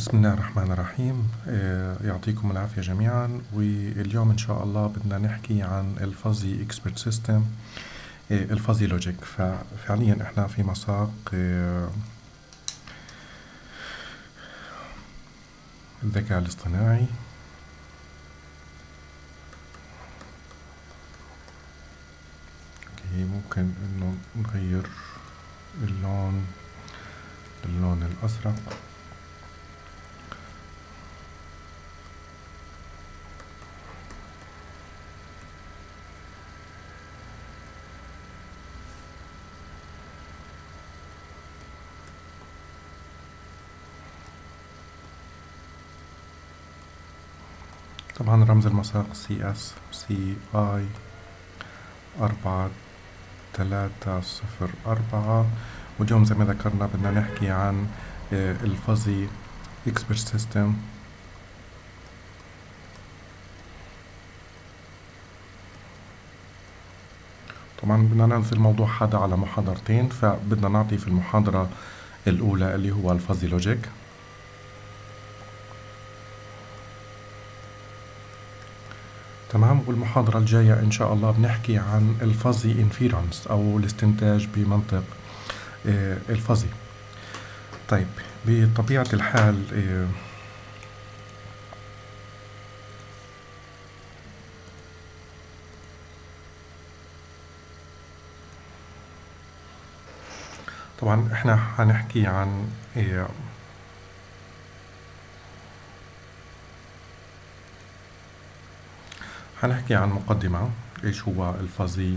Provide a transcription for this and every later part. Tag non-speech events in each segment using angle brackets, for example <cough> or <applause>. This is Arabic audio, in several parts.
بسم الله الرحمن الرحيم. آه، يعطيكم العافية جميعا. واليوم إن شاء الله بدنا نحكي عن ال fuzzy expert system ال fuzzy logic ففعليا إحنا في مساق آه، الذكاء الاصطناعي. ممكن إنه نغير اللون للون الأزرق. طبعا رمز المساق سي إس سي آي أربعة ثلاثة صفر أربعة. واليوم زي ما ذكرنا بدنا نحكي عن آه، ال fuzzy expert system طبعا بدنا ننزل الموضوع هذا على محاضرتين فبدنا نعطي في المحاضرة الأولى اللي هو ال fuzzy logic تمام؟ والمحاضرة الجاية إن شاء الله بنحكي عن الفازي انفيرنس أو الاستنتاج بمنطق آه، الفازي طيب بطبيعة الحال آه، طبعا إحنا هنحكي عن حنحكي عن مقدمة إيش هو ال fuzzy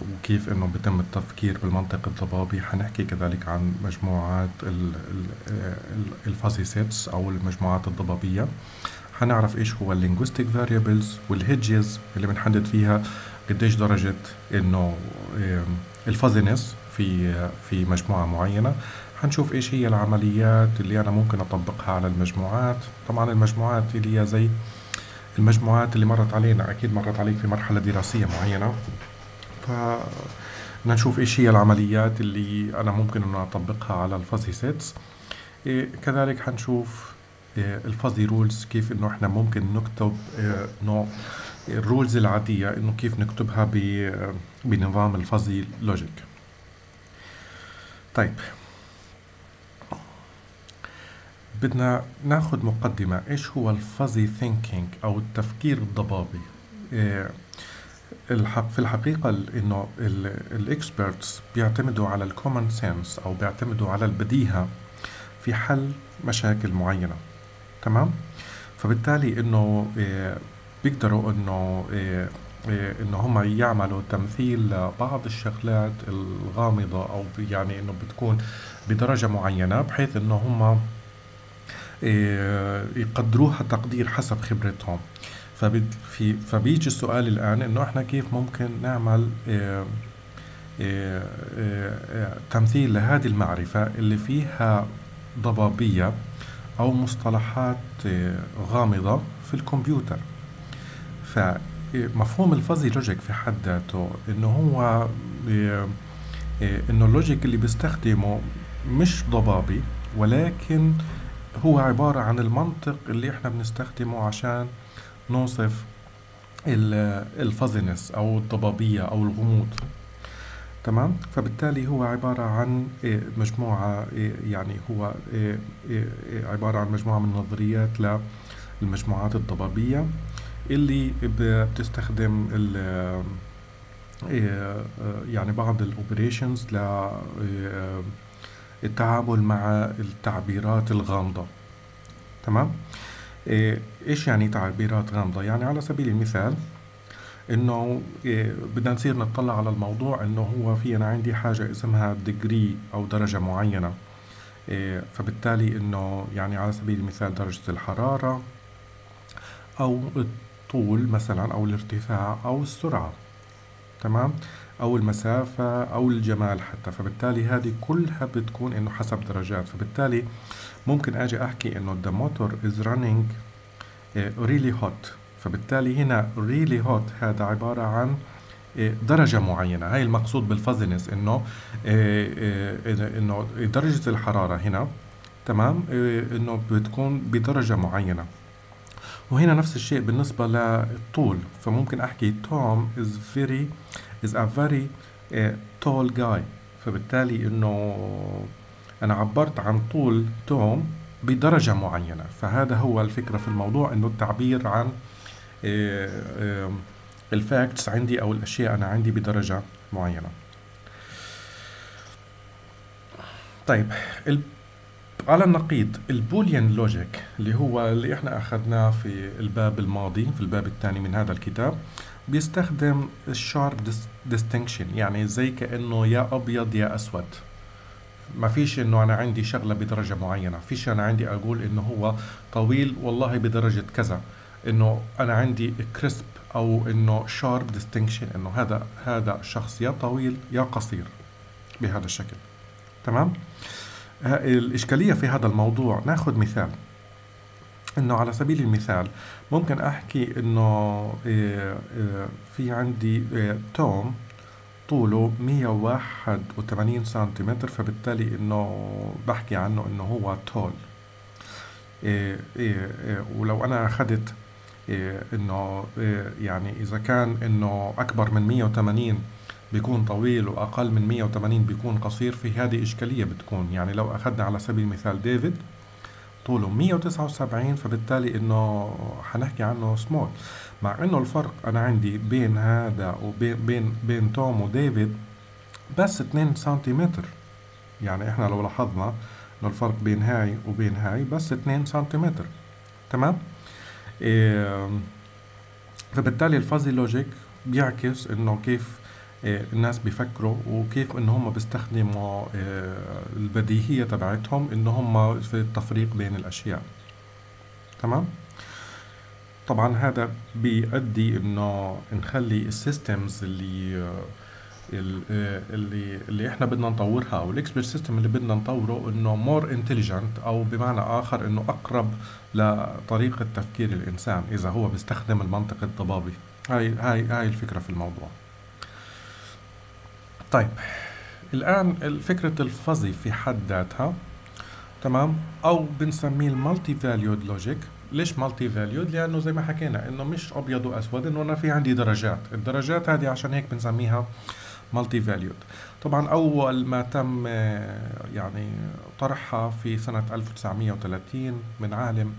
وكيف إنه بيتم التفكير بالمنطق الضبابي. حنحكي كذلك عن مجموعات ال fuzzy sets أو المجموعات الضبابية. حنعرف إيش هو ال linguistic variables وال hedges اللي بنحدد فيها قديش درجة إنه ال fuzziness في في مجموعة معينة. حنشوف إيش هي العمليات اللي أنا ممكن أطبقها على المجموعات. طبعا المجموعات اللي هي زي المجموعات اللي مرت علينا أكيد مرت عليك في مرحلة دراسية معينة. ف بدنا نشوف إيش هي العمليات اللي أنا ممكن انه أطبقها على ال fuzzy sets إيه كذلك حنشوف إيه ال fuzzy rules كيف إنه إحنا ممكن نكتب إيه نوع ال rules العادية إنه كيف نكتبها بنظام ال fuzzy logic طيب بدنا ناخذ مقدمة. إيش هو ال fuzzy thinking أو التفكير الضبابي؟ إيه الحق في الحقيقة إنه ال experts بيعتمدوا على ال common sense أو بيعتمدوا على البديهة في حل مشاكل معينة. تمام؟ فبالتالي إنه إيه بيقدروا إنه إيه إيه إنه هم يعملوا تمثيل لبعض الشغلات الغامضة أو يعني إنه بتكون بدرجة معينة بحيث إنه هم يقدروها تقدير حسب خبرتهم. ففي فبيجي السؤال الآن إنه إحنا كيف ممكن نعمل إيه إيه إيه تمثيل لهذه المعرفة اللي فيها ضبابية أو مصطلحات غامضة في الكمبيوتر. فمفهوم الفازي لوجيك في حد ذاته إنه هو إنه ال logic اللي بيستخدمه مش ضبابي ولكن هو عبارة عن المنطق اللي إحنا بنستخدمه عشان نوصف ال fuzziness أو الضبابية أو الغموض. تمام؟ فبالتالي هو عبارة عن مجموعة يعني هو عبارة عن مجموعة من النظريات للمجموعات الضبابية اللي بتستخدم يعني بعض ال operations ل التعامل مع التعبيرات الغامضة. تمام؟ إيش يعني تعبيرات غامضة؟ يعني على سبيل المثال إنه إيه بدنا نصير نطلع على الموضوع إنه هو في أنا عندي حاجة اسمها degree أو درجة معينة. إيه فبالتالي إنه يعني على سبيل المثال درجة الحرارة أو الطول مثلا أو الارتفاع أو السرعة. تمام؟ أو المسافة أو الجمال حتى. فبالتالي هذه كلها بتكون إنه حسب درجات. فبالتالي ممكن آجي أحكي إنه the motor is running really hot. فبالتالي هنا really hot هذا عبارة عن درجة معينة. هاي المقصود بالفازنس إنه إنه درجة الحرارة هنا تمام إنه بتكون بدرجة معينة. وهنا نفس الشيء بالنسبة للطول. فممكن أحكي توم is very is a very uh, tall guy. فبالتالي إنه أنا عبرت عن طول توم بدرجة معينة. فهذا هو الفكرة في الموضوع إنه التعبير عن الفاكتس عندي أو الأشياء أنا عندي بدرجة معينة. طيب على النقيض ال Boolean logic اللي هو اللي إحنا أخذناه في الباب الماضي في الباب الثاني من هذا الكتاب بيستخدم ال sharp distinction يعني زي كأنه يا أبيض يا أسود. ما فيش إنه أنا عندي شغلة بدرجة معينة فيش أنا عندي أقول إنه هو طويل والله بدرجة كذا. إنه أنا عندي crisp أو إنه sharp distinction إنه هذا هذا شخص يا طويل يا قصير بهذا الشكل. تمام؟ الإشكالية في هذا الموضوع ناخذ مثال. إنه على سبيل المثال ممكن أحكي إنه آه، آه، في عندي آه، توم طوله 181 سنتيمتر فبالتالي إنه بحكي عنه إنه هو تول ولو أنا أخذت إنه يعني إذا كان إنه أكبر من 180 بيكون طويل وأقل من 180 بيكون قصير في هذه إشكالية بتكون. يعني لو أخذنا على سبيل المثال ديفيد طوله 179 فبالتالي إنه حنحكي عنه سمول مع إنه الفرق أنا عندي بين هذا وبين بين بين توم وديفيد بس 2 سنتيمتر. يعني إحنا لو لاحظنا إنه الفرق بين هاي وبين هاي بس 2 سنتيمتر. تمام؟ إيه فبالتالي ال fuzzy logic بيعكس إنه كيف الناس بيفكروا وكيف إن هم بيستخدموا آه، البديهية تبعتهم إن هم في التفريق بين الأشياء. تمام؟ طبعا هذا بيؤدي إنه نخلي ال systems اللي آه، اللي اللي إحنا بدنا نطورها أو ال expert system اللي بدنا نطوره إنه more intelligent أو بمعنى آخر إنه أقرب لطريقة تفكير الإنسان إذا هو بيستخدم المنطق الضبابي. هاي هاي هاي الفكرة في الموضوع. طيب الآن فكرة ال fuzzy في حد ذاتها تمام أو بنسميه ال multi-valued logic ليش multi-valued؟ لأنه زي ما حكينا إنه مش أبيض وأسود إنه أنا في عندي درجات، الدرجات هذه عشان هيك بنسميها multi-valued. طبعا أول ما تم يعني طرحها في سنة 1930 من عالم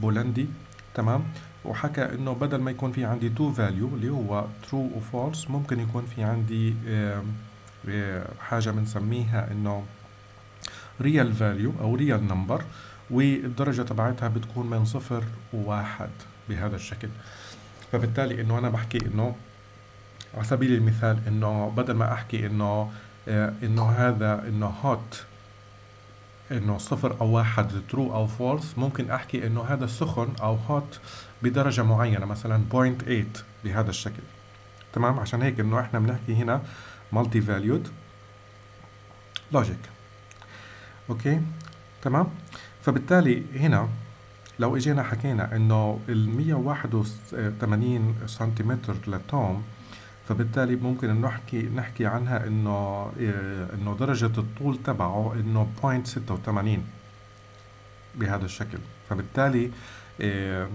بولندي تمام وحكى إنه بدل ما يكون في عندي two value اللي هو true و false ممكن يكون في عندي حاجة بنسميها إنه real value أو real number والدرجة تبعتها بتكون من صفر وواحد بهذا الشكل. فبالتالي إنه أنا بحكي إنه على سبيل المثال إنه بدل ما أحكي إنه آه، إنه هذا إنه hot إنه صفر أو واحد true أو false ممكن أحكي إنه هذا سخن أو hot بدرجة معينة مثلا 0.8 بهذا الشكل. تمام؟ عشان هيك إنه إحنا بنحكي هنا multi-valued logic okay؟ تمام؟ فبالتالي هنا لو إجينا حكينا إنه ال 181 سنتيمتر لتوم فبالتالي ممكن انه نحكي نحكي عنها إنه إيه، إنه درجة الطول تبعه إنه 0.86 بهذا الشكل. فبالتالي إيه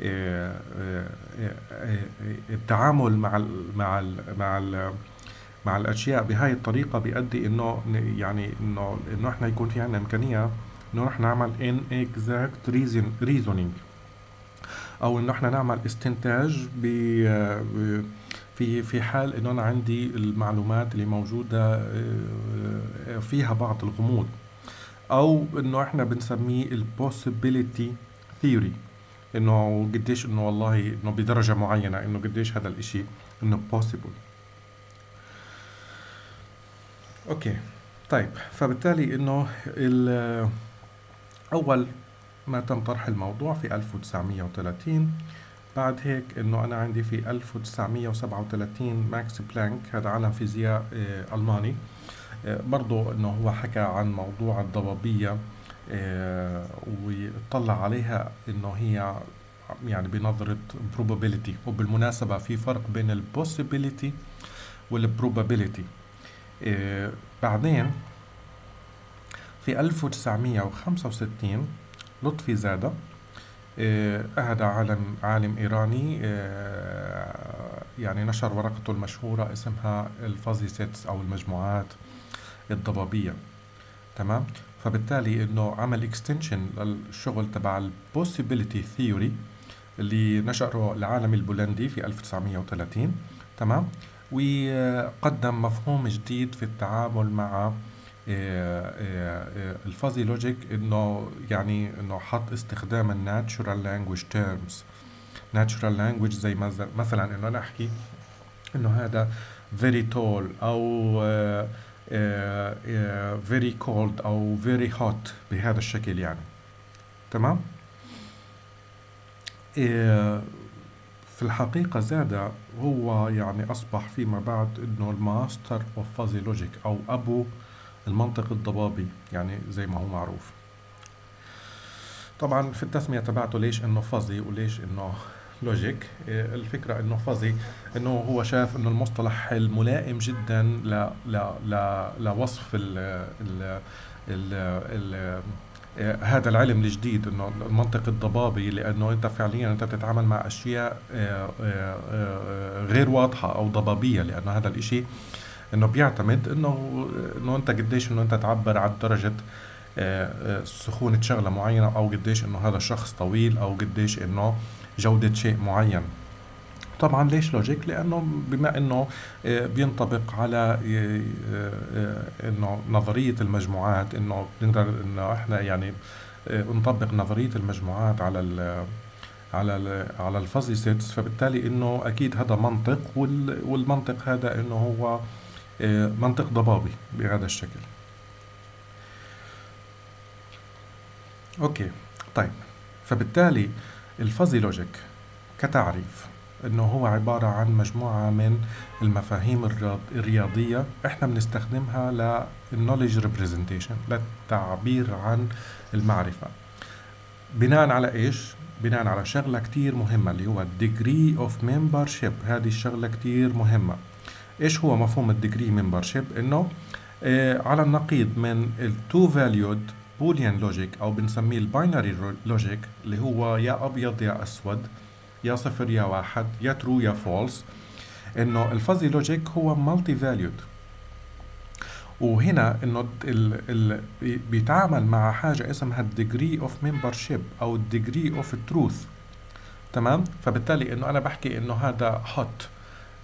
إيه التعامل مع ال مع ال مع ال مع الأشياء بهاي الطريقة بيؤدي إنه يعني إنه إنه إحنا يكون في عندنا إمكانية إنه نحن نعمل inexact reasoning أو إنه إحنا نعمل استنتاج ب في في حال إنه أنا عندي المعلومات اللي موجودة آه، فيها بعض الغموض. أو إنه إحنا بنسميه ال possibility theory إنه قديش إنه والله إنه بدرجة معينة إنه قديش هذا الإشي إنه possible. أوكي طيب فبالتالي إنه أول ما تم طرح الموضوع في 1930 بعد هيك إنه أنا عندي في 1937 ماكس بلانك هذا عالم فيزياء آه، ألماني. آه، برضه إنه هو حكى عن موضوع الضبابية آه، وطلع عليها إنه هي يعني بنظرة probability وبالمناسبة في فرق بين ال possibility probability. بعدين في 1965 لطفي زادة آه، هذا عالم عالم إيراني آه، يعني نشر ورقته المشهورة اسمها ال fuzzy sets أو المجموعات الضبابية. تمام؟ فبالتالي إنه عمل extension للشغل تبع ال possibility theory اللي نشره العالم البولندي في 1930 تمام؟ وقدم مفهوم جديد في التعامل مع ال fuzzy logic إنه يعني إنه حط استخدام ال natural language terms natural language زي مثلا إنه أنا احكي إنه هذا very tall أو very cold أو very hot بهذا الشكل يعني. تمام؟ في الحقيقة زادة هو يعني أصبح فيما بعد إنه ال master of fuzzy logic أو أبو المنطق الضبابي يعني زي ما هو معروف. طبعا في التسمية تبعته ليش إنه fuzzy وليش إنه logic الفكرة إنه fuzzy إنه هو شاف إنه المصطلح الملائم جدا ل ل ل لوصف ال ال ال, ال هذا العلم الجديد إنه المنطق الضبابي لأنه أنت فعليا أنت بتتعامل مع أشياء آه، آه، آه، غير واضحة أو ضبابية لأنه هذا الإشي إنه بيعتمد إنه إنه أنت قديش إنه أنت تعبر عن درجة سخونة شغلة معينة أو قديش إنه هذا الشخص طويل أو قديش إنه جودة شيء معين. طبعا ليش logic لأنه بما إنه آه، بينطبق على آه، آه، إنه نظرية المجموعات إنه بنقدر إنه إحنا يعني نطبق نظرية المجموعات على ال على ال على ال fuzzy sets فبالتالي إنه أكيد هذا منطق والمنطق هذا إنه هو منطق ضبابي بهذا الشكل. أوكي طيب. فبالتالي ال fuzzy logic كتعريف إنه هو عبارة عن مجموعة من المفاهيم الرياضية إحنا بنستخدمها لل knowledge representation للتعبير عن المعرفة. بناء على إيش؟ بناء على شغلة كتير مهمة اللي هو ال degree of membership هذه الشغلة كتير مهمة. إيش هو مفهوم ال degree membership؟ إنه آه على النقيض من ال two valued boolean logic أو بنسميه ال binary logic اللي هو يا أبيض يا أسود يا صفر يا واحد يا true يا false إنه ال fuzzy logic هو multi valued وهنا إنه بيتعامل مع حاجة اسمها ال degree of membership أو ال degree of truth تمام؟ فبالتالي إنه أنا بحكي إنه هذا hot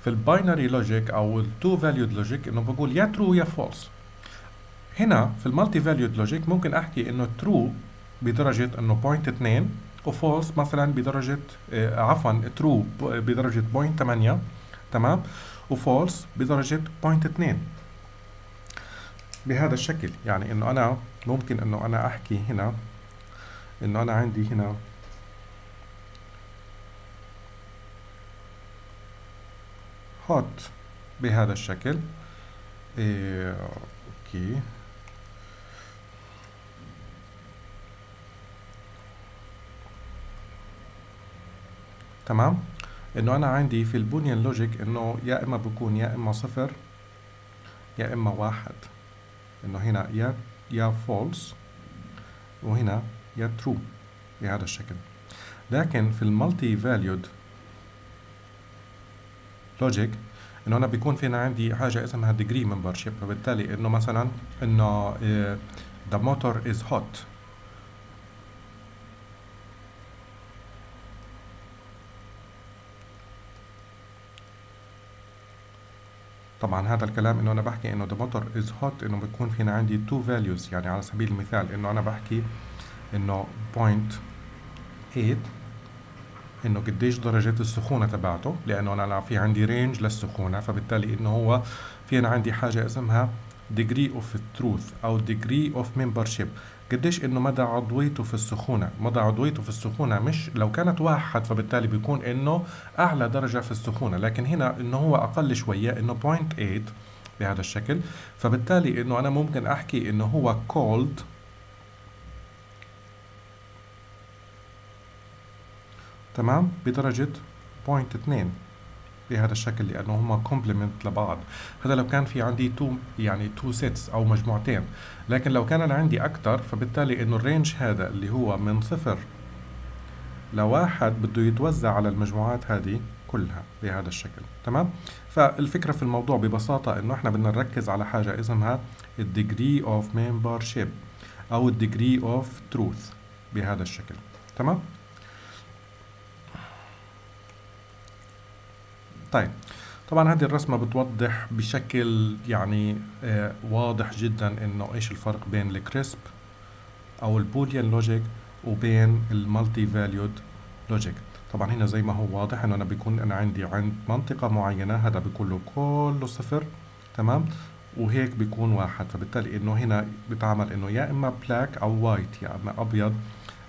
في ال binary logic أو ال two valued logic إنه بقول يا true يا false هنا في ال multi valued logic ممكن أحكي إنه true بدرجة إنه point 2 و false مثلا بدرجة آه، عفوا true بدرجة point 8 تمام؟ و false بدرجة point 2 بهذا الشكل يعني إنه أنا ممكن إنه أنا أحكي هنا إنه أنا عندي هنا hot بهذا الشكل. إيه أوكي. تمام. إنه أنا عندي في ال boolean logic إنه يا إما بكون يا إما صفر يا إما واحد. إنه هنا يا يا false وهنا يا true بهذا الشكل. لكن في ال multi valued logic إنه أنا بيكون فينا عندي حاجة اسمها degree membership فبالتالي إنه مثلا إنه the motor is hot. طبعا هذا الكلام إنه أنا بحكي إنه the motor is hot إنه بيكون فينا عندي two values يعني على سبيل المثال إنه أنا بحكي إنه point 8 إنه قديش درجة السخونة تبعته لأنه أنا في عندي رينج للسخونة فبالتالي إنه هو في أنا عندي حاجة اسمها degree of truth أو degree of membership. قديش إنه مدى عضويته في السخونة؟ مدى عضويته في السخونة مش لو كانت واحد فبالتالي بيكون إنه أعلى درجة في السخونة. لكن هنا إنه هو أقل شوية إنه 0.8 بهذا الشكل. فبالتالي إنه أنا ممكن أحكي إنه هو cold تمام؟ بدرجة 0.2 بهذا الشكل لأنه هم complement لبعض. هذا لو كان في عندي two يعني two sets أو مجموعتين. لكن لو كان أنا عندي أكثر فبالتالي إنه ال range هذا اللي هو من صفر لواحد بده يتوزع على المجموعات هذه كلها بهذا الشكل. تمام؟ فالفكرة في الموضوع ببساطة إنه إحنا بدنا نركز على حاجة اسمها ال degree of membership أو ال degree of truth بهذا الشكل. تمام؟ طيب. طبعا هذه الرسمة بتوضح بشكل يعني آه واضح جدا إنه إيش الفرق بين الكريسب أو ال Boolean logic وبين ال multi-valued logic طبعا هنا زي ما هو واضح إنه أنا بيكون أنا عندي عند منطقة معينة هذا بيكون له كله صفر تمام؟ وهيك بيكون واحد. فبالتالي إنه هنا بيتعمل إنه يا إما black أو white يا إما أبيض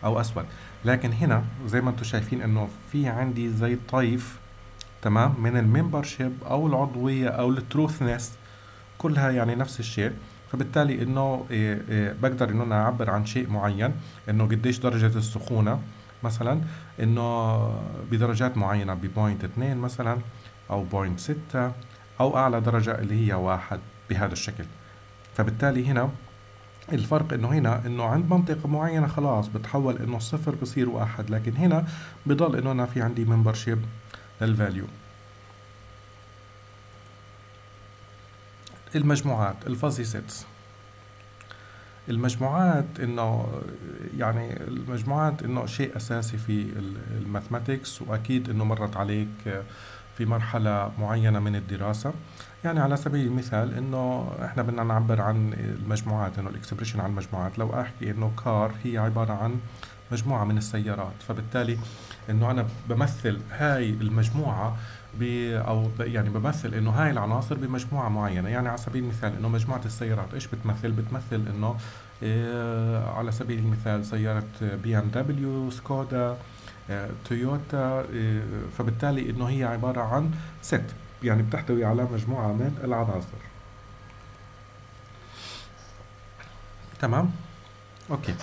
أو أسود. لكن هنا زي ما أنتم شايفين إنه في عندي زي طيف تمام من ال membership أو العضوية أو ال truthness كلها يعني نفس الشيء. فبالتالي إنه إيه إيه بقدر إنه أنا أعبر عن شيء معين إنه قديش درجة السخونة مثلا إنه بدرجات معينة ب point 2 مثلا أو point 6 أو أعلى درجة اللي هي واحد بهذا الشكل. فبالتالي هنا الفرق إنه هنا إنه عند منطقة معينة خلاص بتحول إنه الصفر بصير واحد لكن هنا بضل إنه أنا في عندي membership لل value المجموعات ال fuzzy sets المجموعات إنه يعني المجموعات إنه شيء أساسي في ال mathematics وأكيد إنه مرت عليك في مرحلة معينة من الدراسة. يعني على سبيل المثال إنه إحنا بدنا نعبر عن المجموعات إنه ال expression عن المجموعات. لو أحكي إنه car هي عبارة عن مجموعة من السيارات. فبالتالي إنه أنا بمثل هاي المجموعة ب أو يعني بمثل إنه هاي العناصر بمجموعة معينة. يعني على سبيل المثال إنه مجموعة السيارات إيش بتمثل؟ بتمثل إنه إيه على سبيل المثال سيارة بي إم دبليو سكودا إيه تويوتا إيه فبالتالي إنه هي عبارة عن set. يعني بتحتوي على مجموعة من العناصر. تمام؟ okay.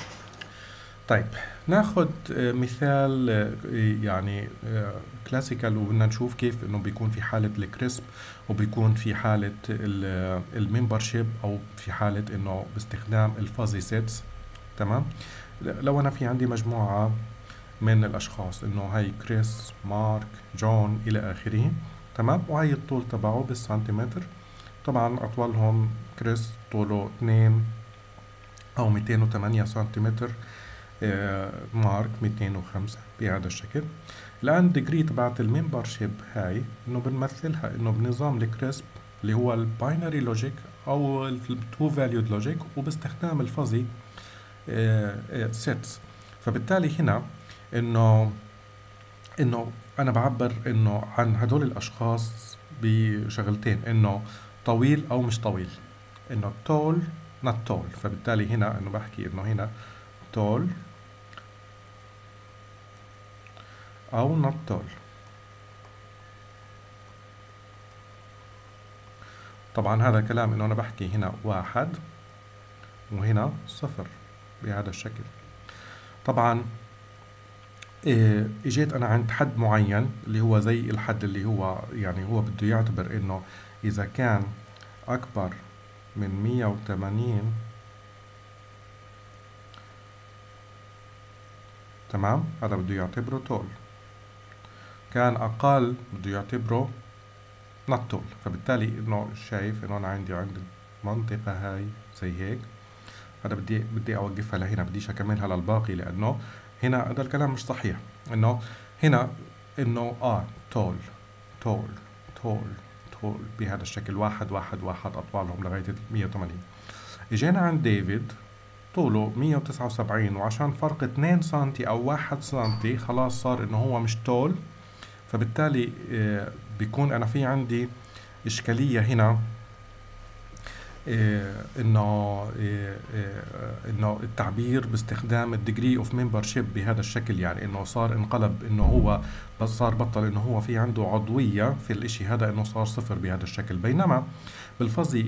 طيب. ناخذ مثال يعني classical وبدنا نشوف كيف إنه بيكون في حالة ال crisp وبيكون في حالة ال membership أو في حالة إنه باستخدام ال fuzzy sets تمام؟ لو أنا في عندي مجموعة من الأشخاص إنه هاي كريس مارك جون إلى آخره. تمام؟ وهي الطول تبعه بالسنتيمتر طبعا أطولهم كريس طوله 2 أو 208 سنتيمتر. مارك 205 بهذا الشكل. الآن degree تبعت ال membership هاي إنه بنمثلها إنه بنظام ال crisp اللي هو ال binary logic أو ال two-valued logic وباستخدام ال fuzzy sets فبالتالي هنا إنه إنه أنا بعبر إنه عن هدول الأشخاص بشغلتين إنه طويل أو مش طويل. إنه tall not tall. فبالتالي هنا إنه بحكي إنه هنا tall أو tall طبعا هذا كلام انه أنا بحكي هنا واحد وهنا صفر بهذا الشكل. طبعا إيه إجيت أنا عند حد معين اللي هو زي الحد اللي هو يعني هو بده يعتبر إنه إذا كان أكبر من 180 تمام؟ هذا بده يعتبره تول كان أقل بده يعتبره tall فبالتالي إنه شايف إنه أنا عندي عند المنطقة هاي زي هيك. هذا بدي بدي أوقفها لهنا بديش أكملها للباقي لأنه هنا هذا الكلام مش صحيح. إنه هنا إنه آه tall tall tall tall بهذا الشكل واحد واحد واحد أطوالهم لغاية 180 إجينا عند ديفيد طوله 179 وعشان فرق 2 سنتي أو 1 سنتي خلاص صار إنه هو مش tall. فبالتالي بيكون أنا في عندي إشكالية هنا إنه إنه التعبير باستخدام ال degree of membership بهذا الشكل يعني إنه صار انقلب إنه هو بس صار بطل إنه هو في عنده عضوية في الإشي هذا إنه صار صفر بهذا الشكل. بينما بال fuzzy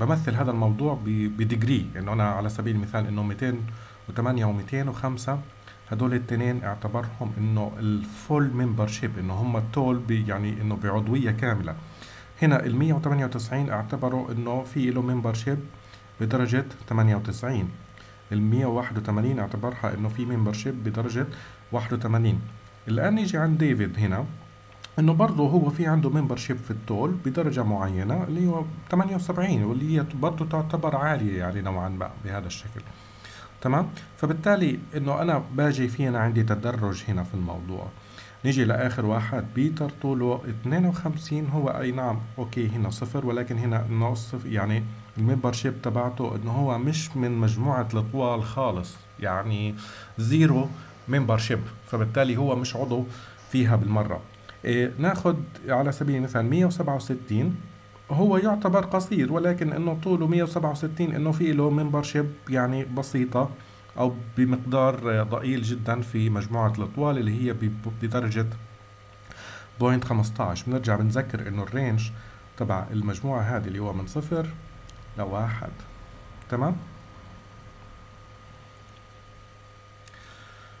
بمثل هذا الموضوع ب degree إنه أنا على سبيل المثال إنه 208 و205 هدول التنين اعتبرهم إنه ال full membership إنه هم ال tall بي يعني إنه بعضوية كاملة. هنا ال 198 اعتبروا إنه في له membership بدرجة 98 ال 181 اعتبرها إنه في membership بدرجة 81 الآن نيجي عند ديفيد هنا إنه برضه هو في عنده membership في ال tall بدرجة معينة اللي هو 78 واللي هي برضه تعتبر عالية يعني نوعا ما بهذا الشكل. تمام؟ فبالتالي إنه أنا باجي في أنا عندي تدرج هنا في الموضوع. نيجي لآخر واحد بيتر طوله 52 هو أي نعم okay هنا صفر ولكن هنا نص يعني ال membership تبعته إنه هو مش من مجموعة الأطوال خالص يعني zero membership. فبالتالي هو مش عضو فيها بالمرة. إيه ناخد على سبيل المثال 167 هو يعتبر قصير ولكن إنه طوله 167 إنه في له membership يعني بسيطة أو بمقدار ضئيل جدا في مجموعة الأطوال اللي هي بدرجة point 15 بنرجع بنذكر إنه ال range تبع المجموعة هذه اللي هو من صفر لواحد. تمام؟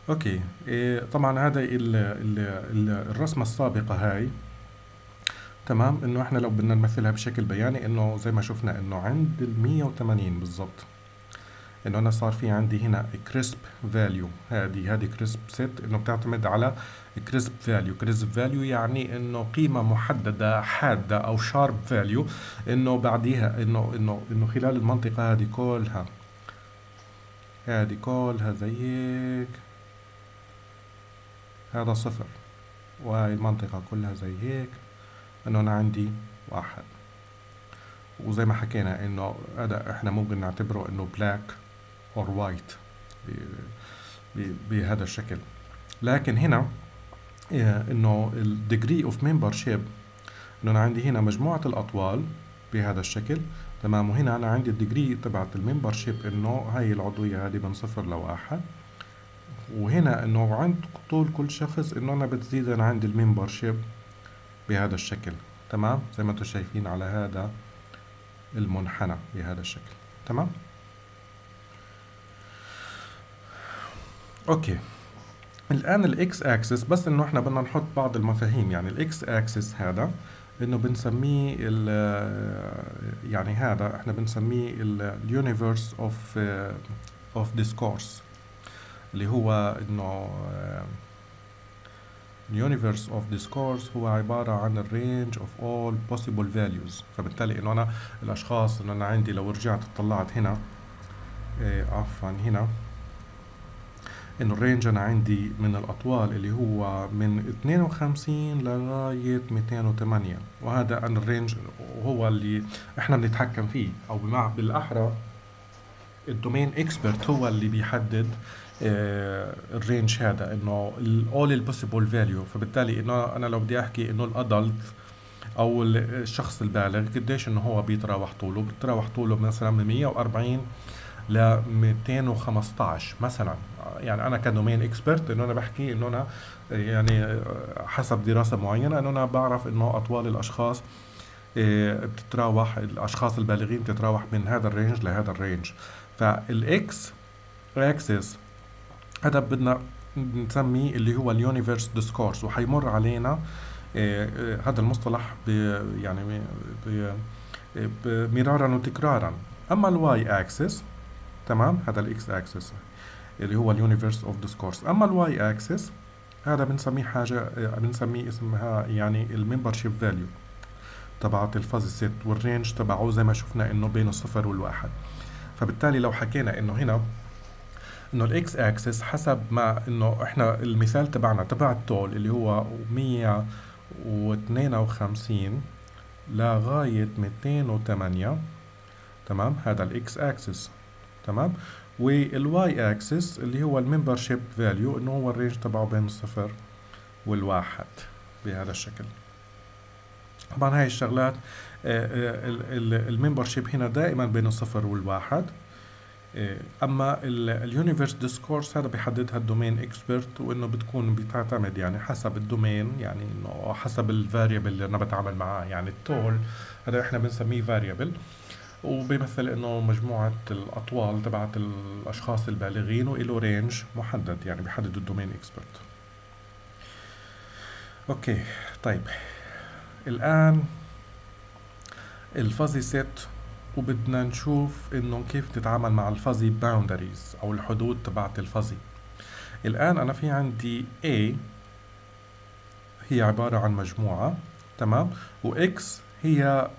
okay. إيه طبعا هذا ال ال ال الرسمة السابقة هاي. تمام؟ إنه إحنا لو بدنا نمثلها بشكل بياني إنه زي ما شفنا إنه عند ال 180 بالضبط إنه أنا صار في عندي هنا crisp value هذه هذه crisp set إنه بتعتمد على crisp value crisp value يعني إنه قيمة محددة حادة أو sharp value إنه بعديها انه انه إنه خلال المنطقة هذه كلها. هذه كلها زي هيك. هذا صفر. وهي المنطقة كلها زي هيك. أنه أنا عندي واحد. وزي ما حكينا إنه هذا إحنا ممكن نعتبره إنه black or white بهذا الشكل. لكن هنا إنه ال degree of membership إنه أنا عندي هنا مجموعة الأطوال بهذا الشكل. تمام؟ وهنا أنا عندي ال degree تبعت ال membership إنه هاي العضوية هذه من صفر لواحد. وهنا إنه عند طول كل شخص إنه أنا بتزيد أنا عندي ال membership بهذا الشكل. تمام؟ زي ما أنتم شايفين على هذا المنحنى بهذا الشكل. تمام؟ okay. الآن الاكس اكسس بس إنه إحنا بدنا نحط بعض المفاهيم. يعني الاكس اكسس هذا إنه بنسميه ال يعني هذا إحنا بنسميه ال universe of of discourse اللي هو إنه ال universe of discourse هو عبارة عن ال range of all possible values. فبالتالي إنه أنا الأشخاص انه أنا عندي لو رجعت اطلعت هنا إيه عفوا هنا إنه ال range أنا عندي من الأطوال اللي هو من 52 لغاية 208 وهذا أنا ال range هو اللي إحنا بنتحكم فيه. أو بالأحرى ال domain expert هو اللي بيحدد ال range هذا إنه all ال possible value فبالتالي إنه أنا لو بدي أحكي إنه ال adult أو الشخص البالغ قديش إنه هو بيتراوح طوله؟ بيتراوح طوله مثلا من 140 ل 215 مثلا. يعني أنا ك domain expert إنه أنا بحكي إنه أنا يعني حسب دراسة معينة إنه أنا بعرف إنه أطوال الأشخاص بتتراوح الأشخاص البالغين بتتراوح من هذا ال range لهذا ال range فالاكس اكسس هذا بدنا نسميه اللي هو ال universe discourse وحيمر علينا هذا المصطلح يعني مرارا وتكرارا. أما ال y axis تمام؟ هذا الإكس أكسس اللي هو ال universe of discourse. أما ال y axis هذا بنسميه حاجة بنسميه اسمها يعني ال membership value تبعت ال fuzzy set وال range تبعه زي ما شفنا إنه بين الصفر والواحد. فبالتالي لو حكينا إنه هنا إنه الاكس اكسس حسب ما إنه إحنا المثال تبعنا تبع ال tall اللي هو 152 لغاية 208 تمام؟ هذا الاكس اكسس تمام؟ وال y axis اللي هو ال membership value إنه هو ال range تبعه بين الصفر والواحد بهذا الشكل. طبعا هاي الشغلات ال membership هنا دائما بين الصفر والواحد. أما ال universe discourse هذا بيحددها ال domain expert وإنه بتكون بتعتمد يعني حسب ال domain يعني إنه حسب ال variable اللي أنا بتعامل معاه يعني ال tall هذا إحنا بنسميه variable وبيمثل إنه مجموعة الأطوال تبعت الأشخاص البالغين وله range محدد يعني بيحدد ال domain expert okay طيب. الآن ال fuzzy set وبدنا نشوف إنه كيف نتعامل مع ال fuzzy boundaries أو الحدود تبعت ال fuzzy الآن أنا في عندي A هي عبارة عن مجموعة تمام؟ و X هي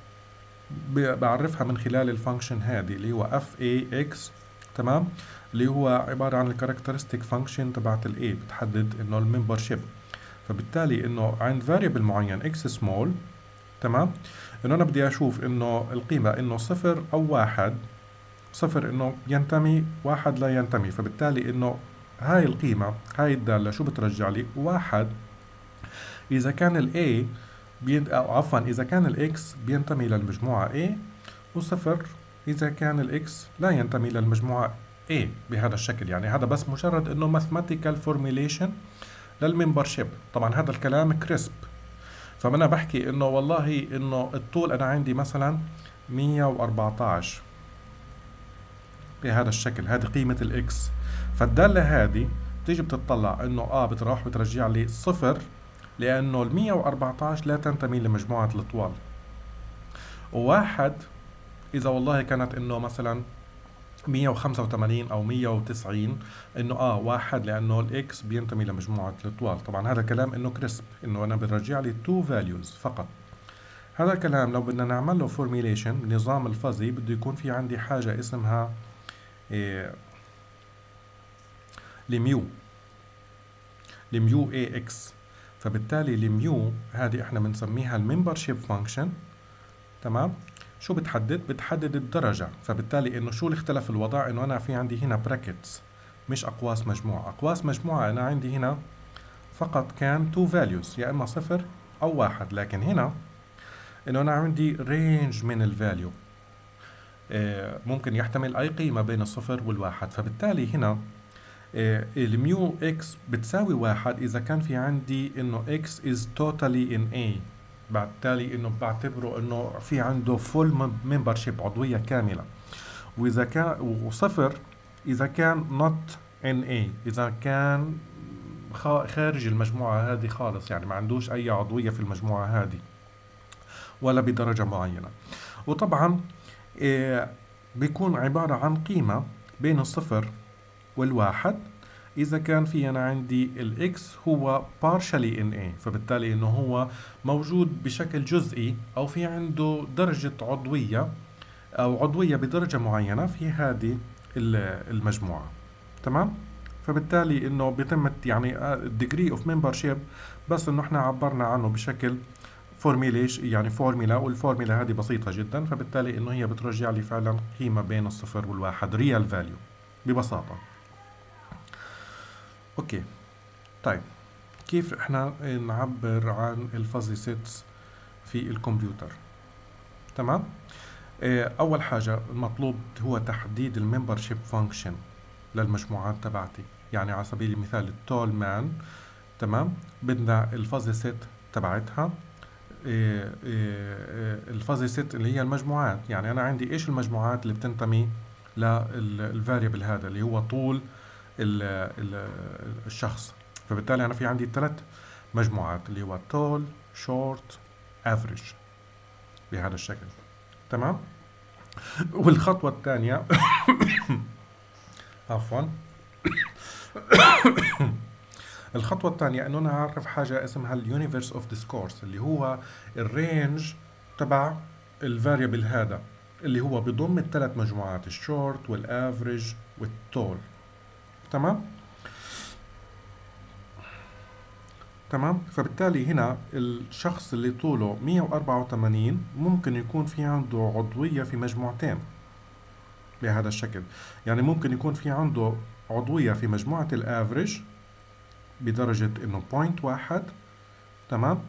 بعرفها من خلال ال function هذه اللي هو x تمام؟ اللي هو عبارة عن ال characteristic function تبعت ال A بتحدد إنه ال membership فبالتالي إنه عند variable معين إكس سمول تمام؟ إنه أنا بدي أشوف إنه القيمة إنه صفر أو واحد صفر إنه ينتمي واحد لا ينتمي فبالتالي إنه هاي القيمة هاي الدالة شو بترجع لي؟ واحد. إذا كان ال A بين... أو عفوا إذا كان ال x بينتمي للمجموعة A وصفر إذا كان ال x لا ينتمي للمجموعة A بهذا الشكل. يعني هذا بس مجرد إنه mathematical formulation للممبرشيب طبعا هذا الكلام كريسب فأنا بحكي إنه والله إنه الطول أنا عندي مثلا 114 بهذا الشكل هذه قيمة الإكس. فالدالة هذه بتيجي بتطلع إنه آه بتروح بترجع لي صفر لأنه ال 114 لا تنتمي لمجموعة الطوال وواحد إذا والله كانت إنه مثلا 185 أو 190 إنه آه واحد لأنه ال x بينتمي لمجموعة الطوال طبعا هذا كلام إنه crisp إنه أنا برجع لي two values فقط. هذا الكلام لو بدنا نعمل له formulation بنظام ال fuzzy بده يكون في عندي حاجة اسمها إيه ل mu. ل mu A x فبالتالي ال mu هذه إحنا بنسميها ال membership function تمام؟ شو بتحدد؟ بتحدد الدرجة. فبالتالي إنه شو اللي اختلف الوضع؟ إنه أنا في عندي هنا brackets مش أقواس مجموعة. أقواس مجموعة أنا عندي هنا فقط كان two values يا إما صفر أو واحد. لكن هنا إنه أنا عندي range من ال value آه، ممكن يحتمل أي قيمة بين الصفر والواحد. فبالتالي هنا آه، ال mu x بتساوي واحد إذا كان في عندي إنه x is totally in A بالتالي إنه بعتبره إنه في عنده full membership عضوية كاملة. وإذا كان وصفر إذا كان not in A إذا كان خارج المجموعة هذه خالص يعني ما عندوش أي عضوية في المجموعة هذه ولا بدرجة معينة. وطبعا آه، بيكون عبارة عن قيمة بين الصفر والواحد. إذا كان في أنا عندي ال x هو partially in A فبالتالي إنه هو موجود بشكل جزئي أو في عنده درجة عضوية أو عضوية بدرجة معينة في هذه المجموعة تمام؟ فبالتالي إنه بيتم يعني degree of membership بس إنه إحنا عبرنا عنه بشكل formula ish يعني formula وال formula هذه بسيطة جدا فبالتالي إنه هي بترجع لي فعلا قيمة بين الصفر والواحد real value ببساطة okay. طيب كيف إحنا نعبر عن ال fuzzy sets في الكمبيوتر؟ تمام؟ آه أول حاجة المطلوب هو تحديد ال membership function للمجموعات تبعتي. يعني على سبيل المثال ال tall man تمام؟ بدنا ال fuzzy set تبعتها. إيه إيه ال fuzzy set اللي هي المجموعات. يعني أنا عندي إيش المجموعات اللي بتنتمي لل variable هذا اللي هو طول الشخص. فبالتالي أنا في عندي ثلاث مجموعات اللي هو tall short average بهذا الشكل. تمام؟ والخطوة الثانية <coughs> عفوا. <coughs> الخطوة الثانية إنه أنا أعرف حاجة اسمها ال universe of discourse اللي هو ال range تبع ال variable هذا اللي هو بضم الثلاث مجموعات ال short وال average وال tall تمام؟ تمام؟ فبالتالي هنا الشخص اللي طوله 184 ممكن يكون في عنده عضوية في مجموعتين بهذا الشكل. يعني ممكن يكون في عنده عضوية في مجموعة ال average بدرجة إنه point واحد تمام؟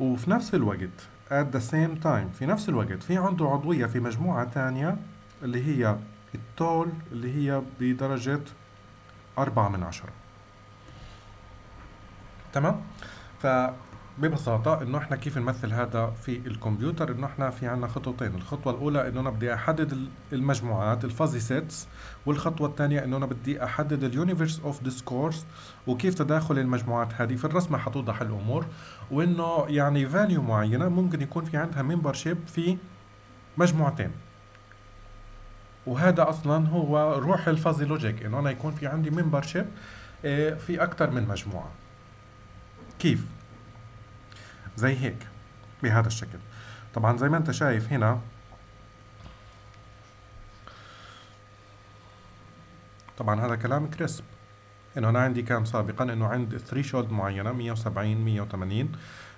وفي نفس الوقت at the same time في نفس الوقت في عنده عضوية في مجموعة ثانية اللي هي ال tall اللي هي بدرجة أربعة من عشرة. تمام؟ ببساطة إنه إحنا كيف نمثل هذا في الكمبيوتر؟ إنه إحنا في عنا خطوتين. الخطوة الأولى إنه أنا بدي أحدد المجموعات ال fuzzy sets والخطوة الثانية إنه أنا بدي أحدد ال universe of discourse وكيف تداخل المجموعات هذه؟ في الرسمة حتوضح الأمور وإنه يعني value معينة ممكن يكون في عندها membership في مجموعتين. وهذا أصلا هو روح ال fuzzy logic إنه أنا يكون في عندي membership آه، في أكثر من مجموعة. كيف؟ زي هيك بهذا الشكل. طبعا زي ما أنت شايف هنا طبعا هذا كلام crisp. إنه أنا عندي كان سابقا إنه عند threshold معينة 170 180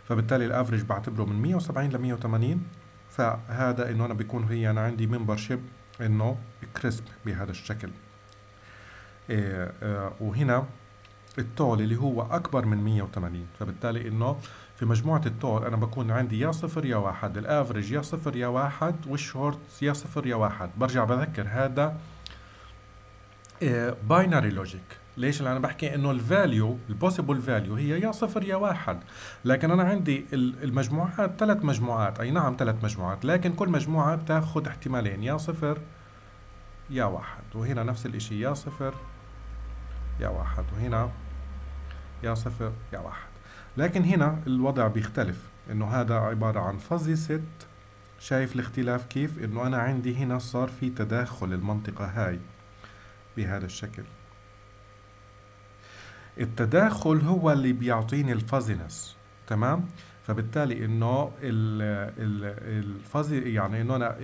فبالتالي ال average بعتبره من 170 ل 180 فهذا إنه أنا بيكون هي أنا عندي membership إنه crisp بهذا الشكل. إيه آه وهنا ال tall اللي هو أكبر من 180 فبالتالي إنه في مجموعة ال tall أنا بكون عندي يا صفر يا واحد ال average يا صفر يا واحد والشورت يا صفر يا واحد. برجع بذكر هذا binary logic ليش؟ اللي أنا بحكي إنه ال value ال possible value هي يا صفر يا واحد. لكن أنا عندي المجموعات ثلاث مجموعات. أي نعم ثلاث مجموعات. لكن كل مجموعة بتاخذ احتمالين. يا صفر يا واحد. وهنا نفس الإشي. يا صفر يا واحد. وهنا يا صفر يا واحد. لكن هنا الوضع بيختلف. إنه هذا عبارة عن فuzzy set. شايف الاختلاف كيف؟ إنه أنا عندي هنا صار في تداخل المنطقة هاي بهذا الشكل. التداخل هو اللي بيعطيني ال fuzziness تمام؟ فبالتالي إنه ال fuzzy يعني إنه أنا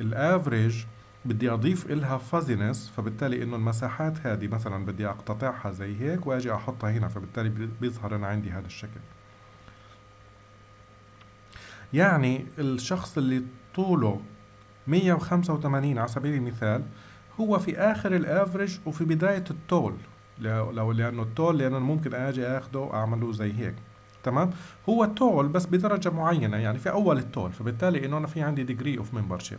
ال average بدي أضيف لها fuzziness فبالتالي إنه المساحات هذه مثلا بدي أقتطعها زي هيك وأجي أحطها هنا فبالتالي بيظهر أنا عندي هذا الشكل. يعني الشخص اللي طوله 185 على سبيل المثال هو في آخر ال average وفي بداية ال tall. لو لأنه ال tall لأنه ممكن آجي آخده اعمله زي هيك. تمام؟ هو ال tall بس بدرجة معينة يعني في أول ال tall فبالتالي إنه أنا في عندي degree of membership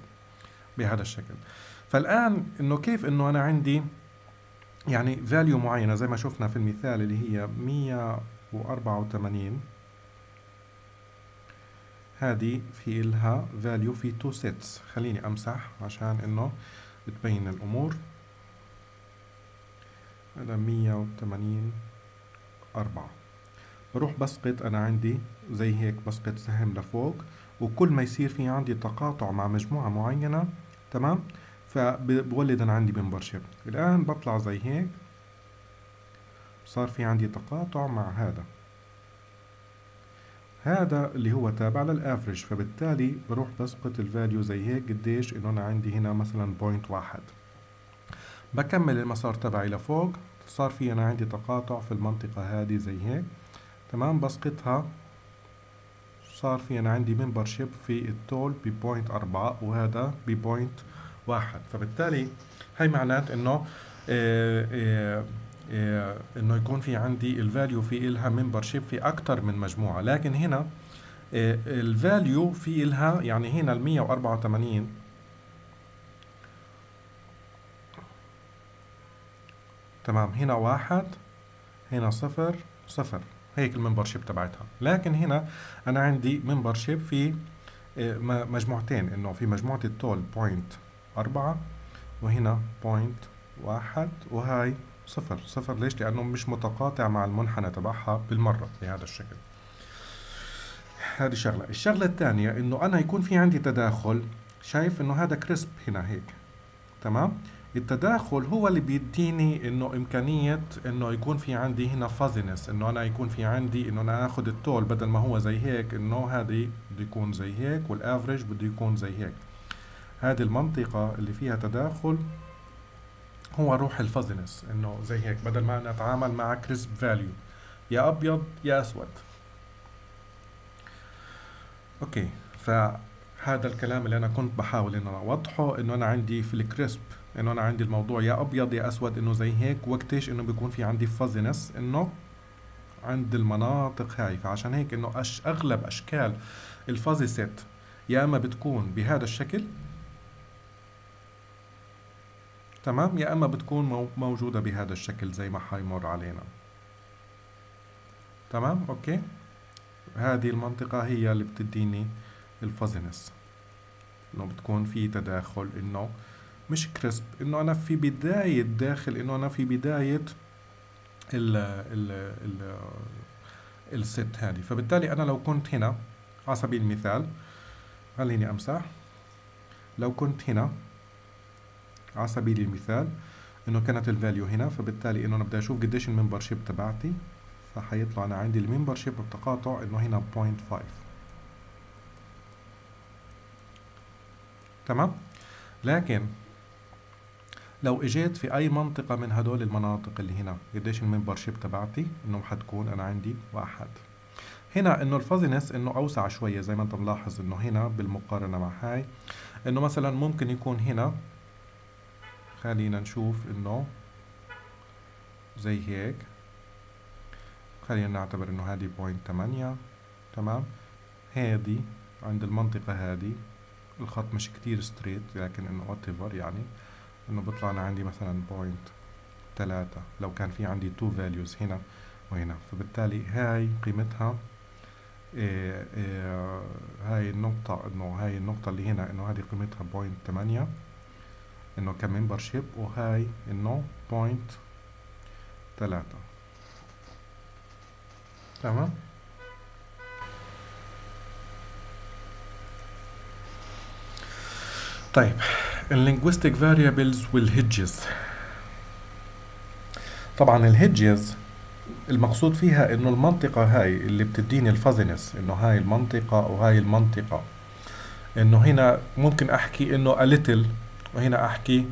بهذا الشكل. فالآن إنه كيف إنه أنا عندي يعني value معينة؟ زي ما شفنا في المثال اللي هي 184 هذه في إلها value في two sets خليني أمسح عشان إنه تبين الأمور هذا 180 أربعة. بروح بسقط أنا عندي زي هيك بسقط سهم لفوق وكل ما يصير في عندي تقاطع مع مجموعة معينة تمام؟ فبولد أنا عندي membership الآن بطلع زي هيك صار في عندي تقاطع مع هذا. هذا اللي هو تابع لل average فبالتالي بروح بسقط ال value زي هيك قديش؟ إنه أنا عندي هنا مثلا point واحد. بكمل المسار تبعي لفوق. صار في أنا عندي تقاطع في المنطقة هذه زي هيك. تمام؟ بسقطها. صار في أنا عندي membership في ال tall ب point أربعة وهذا ب point واحد. فبالتالي هاي معنات إنه آه، آه، آه، إنه يكون في عندي ال value في إلها membership في أكثر من مجموعة. لكن هنا ال value في إلها يعني هنا ال 184 تمام. هنا واحد هنا صفر صفر. هيك ال membership تبعتها. لكن هنا أنا عندي membership في آه، مجموعتين. إنه في مجموعة ال tall point أربعة وهنا point واحد وهاي صفر. صفر ليش؟ لأنه مش متقاطع مع المنحنى تبعها بالمرة بهذا الشكل. هذه شغلة. الشغلة الثانية إنه أنا يكون في عندي تداخل شايف إنه هذا crisp هنا هيك. تمام؟ التداخل هو اللي بيديني إنه إمكانية إنه يكون في عندي هنا fuzziness إنه أنا يكون في عندي إنه أنا آخذ ال tall بدل ما هو زي هيك إنه هذه بده يكون زي هيك وال average بده يكون زي هيك. هذه المنطقة اللي فيها تداخل هو روح ال fuzziness إنه زي هيك بدل ما أنا اتعامل مع crisp value يا أبيض يا أسود. okay فهذا الكلام اللي أنا كنت بحاول ان أوضحه إنه أنا عندي في ال crisp إنه أنا عندي الموضوع يا أبيض يا أسود إنه زي هيك وقتش إنه بيكون في عندي fuzziness إنه عند المناطق هاي. فعشان هيك إنه أش أغلب أشكال ال fuzzy set يا إما بتكون بهذا الشكل تمام؟ يا إما بتكون موجودة بهذا الشكل زي ما حيمر علينا. تمام؟ okay؟ هذه المنطقة هي اللي بتديني ال fuzziness إنه بتكون في تداخل إنه مش crisp إنه أنا في بداية داخل إنه أنا في بداية ال ال ال ال set هذه. فبالتالي أنا لو كنت هنا على سبيل المثال خليني أمسح. لو كنت هنا على سبيل المثال إنه كانت ال value هنا فبالتالي إنه أنا بدي أشوف قديش ال membership تبعتي. فحيطلع أنا عندي ال membership بتقاطع إنه هنا 0.5 تمام؟ لكن لو اجيت في اي منطقة من هدول المناطق اللي هنا قديش ال membership تبعتي إنه حتكون أنا عندي واحد. هنا إنه ال fuzziness إنه أوسع شوية زي ما أنت ملاحظ إنه هنا بالمقارنة مع هاي. إنه مثلا ممكن يكون هنا خلينا نشوف إنه زي هيك. خلينا نعتبر إنه هذه point تمانية تمام؟ هذه عند المنطقة هذه الخط مش كتير straight لكن إنه whatever يعني. إنه بيطلع أنا عندي مثلا point تلاتة لو كان في عندي two values هنا وهنا. فبالتالي هاي قيمتها إيه إيه هاي النقطة إنه هاي النقطة اللي هنا إنه هذه قيمتها point تمانية إنه ك membership وهاي إنه point تلاتة. تمام؟ طيب. ال linguistic variables وال hedges طبعا ال hedges المقصود فيها إنه المنطقة هاي اللي بتديني ال fuzziness إنه هاي المنطقة وهاي المنطقة. إنه هنا ممكن أحكي إنه a little وهنا أحكي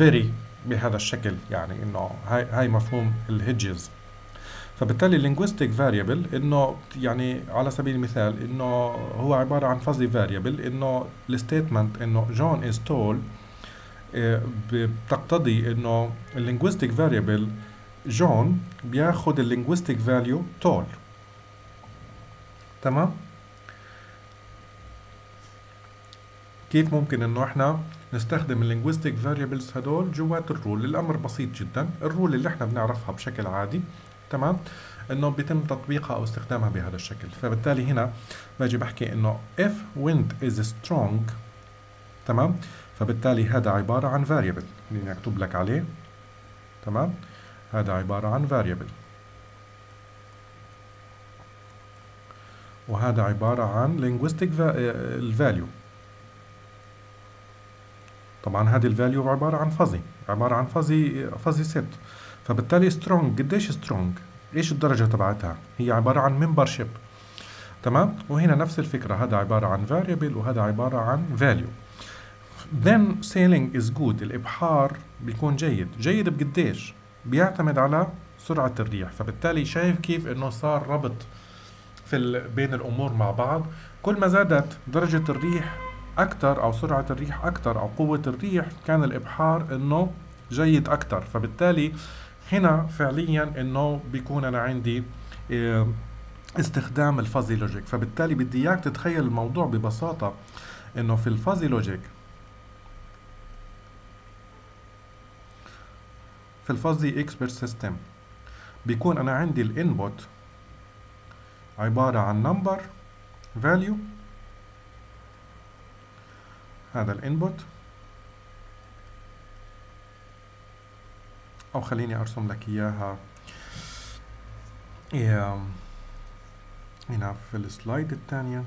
very بهذا الشكل يعني إنه هاي هاي مفهوم ال hedges فبالتالي ال linguistic variable إنه يعني على سبيل المثال إنه هو عبارة عن fuzzy variable إنه ال statement إنه John is tall بتقتضي إنه ال linguistic variable جون بياخد ال linguistic value tall تمام؟ كيف ممكن إنه إحنا نستخدم ال linguistic variables هدول جوات ال rule؟ الأمر بسيط جدا. ال rule اللي إحنا بنعرفها بشكل عادي تمام؟ إنه بيتم تطبيقها أو استخدامها بهذا الشكل. فبالتالي هنا باجي بحكي إنه if wind is strong تمام؟ فبالتالي هذا عبارة عن variable. خليني أكتب لك عليه. تمام؟ هذا عبارة عن variable. وهذا عبارة عن linguistic value. طبعا هذه ال value عبارة عن fuzzy عبارة عن فuzzy fuzzy set. فبالتالي strong قديش strong إيش الدرجة تبعتها؟ هي عبارة عن membership تمام؟ وهنا نفس الفكرة. هذا عبارة عن variable وهذا عبارة عن value. Then sailing is good. الإبحار بيكون جيد. جيد بقديش؟ بيعتمد على سرعة الريح. فبالتالي شايف كيف إنه صار ربط في. بين الأمور مع بعض. كل ما زادت درجة الريح أكثر أو سرعة الريح أكثر أو قوة الريح كان الإبحار إنه جيد أكثر فبالتالي هنا فعليا إنه بيكون أنا عندي استخدام ال fuzzy logic. فبالتالي بدي إياك تتخيل الموضوع ببساطة إنه في ال fuzzy logic في ال fuzzy expert system بيكون أنا عندي ال input عبارة عن number value هذا ال input أو خليني أرسم لك إياها. هنا في السلايد الثانية.